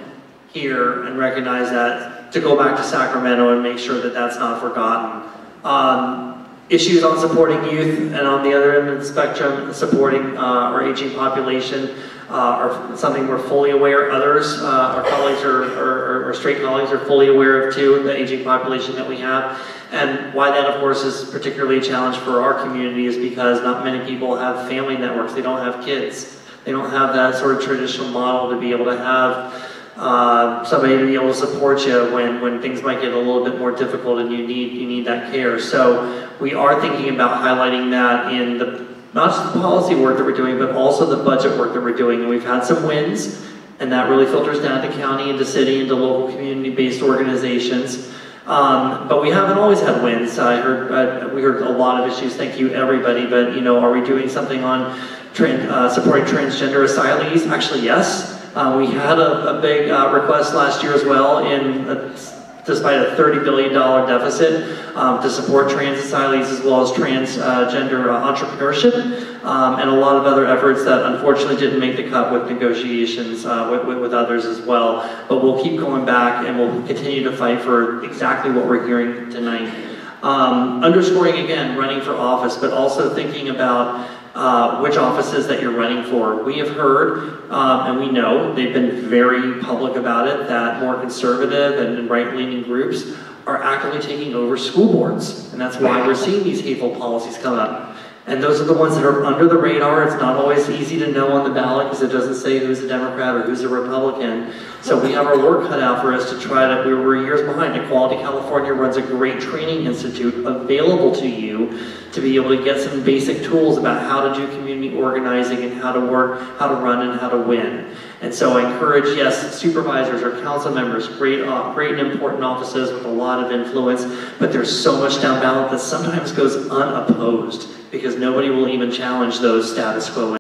here and recognize that, to go back to Sacramento and make sure that that's not forgotten. Um, issues on supporting youth and on the other end of the spectrum, supporting uh, our aging population uh, are something we're fully aware. Others, uh, our colleagues or our, straight colleagues are fully aware of too, the aging population that we have. And why that, of course, is particularly a challenge for our community is because not many people have family networks. They don't have kids. They don't have that sort of traditional model to be able to have uh, somebody to be able to support you when, when things might get a little bit more difficult and you need you need that care. So we are thinking about highlighting that in the not just the policy work that we're doing, but also the budget work that we're doing. And we've had some wins, and that really filters down to county, into city, into local community-based organizations. Um, but we haven't always had wins. I heard uh, we heard a lot of issues. Thank you, everybody. But you know, are we doing something on uh, supporting transgender asylees? Actually, yes. Uh, we had a, a big uh, request last year as well, in a, despite a $30 billion deficit, um, to support trans asylees as well as transgender uh, entrepreneurship, um, and a lot of other efforts that unfortunately didn't make the cut with negotiations uh, with, with, with others as well. But we'll keep going back and we'll continue to fight for exactly what we're hearing tonight. Um, underscoring again, running for office, but also thinking about uh, which offices that you're running for. We have heard, um, and we know, they've been very public about it, that more conservative and right-leaning groups are actively taking over school boards. And that's why we're seeing these hateful policies come up. And those are the ones that are under the radar. It's not always easy to know on the ballot because it doesn't say who's a Democrat or who's a Republican. So we have our work cut out for us to try to, we were years behind. Equality California runs a great training institute available to you to be able to get some basic tools about how to do community organizing and how to work, how to run and how to win. And so I encourage, yes, supervisors or council members, great, uh, great and important offices with a lot of influence, but there's so much down ballot that sometimes goes unopposed because nobody will even challenge those status quo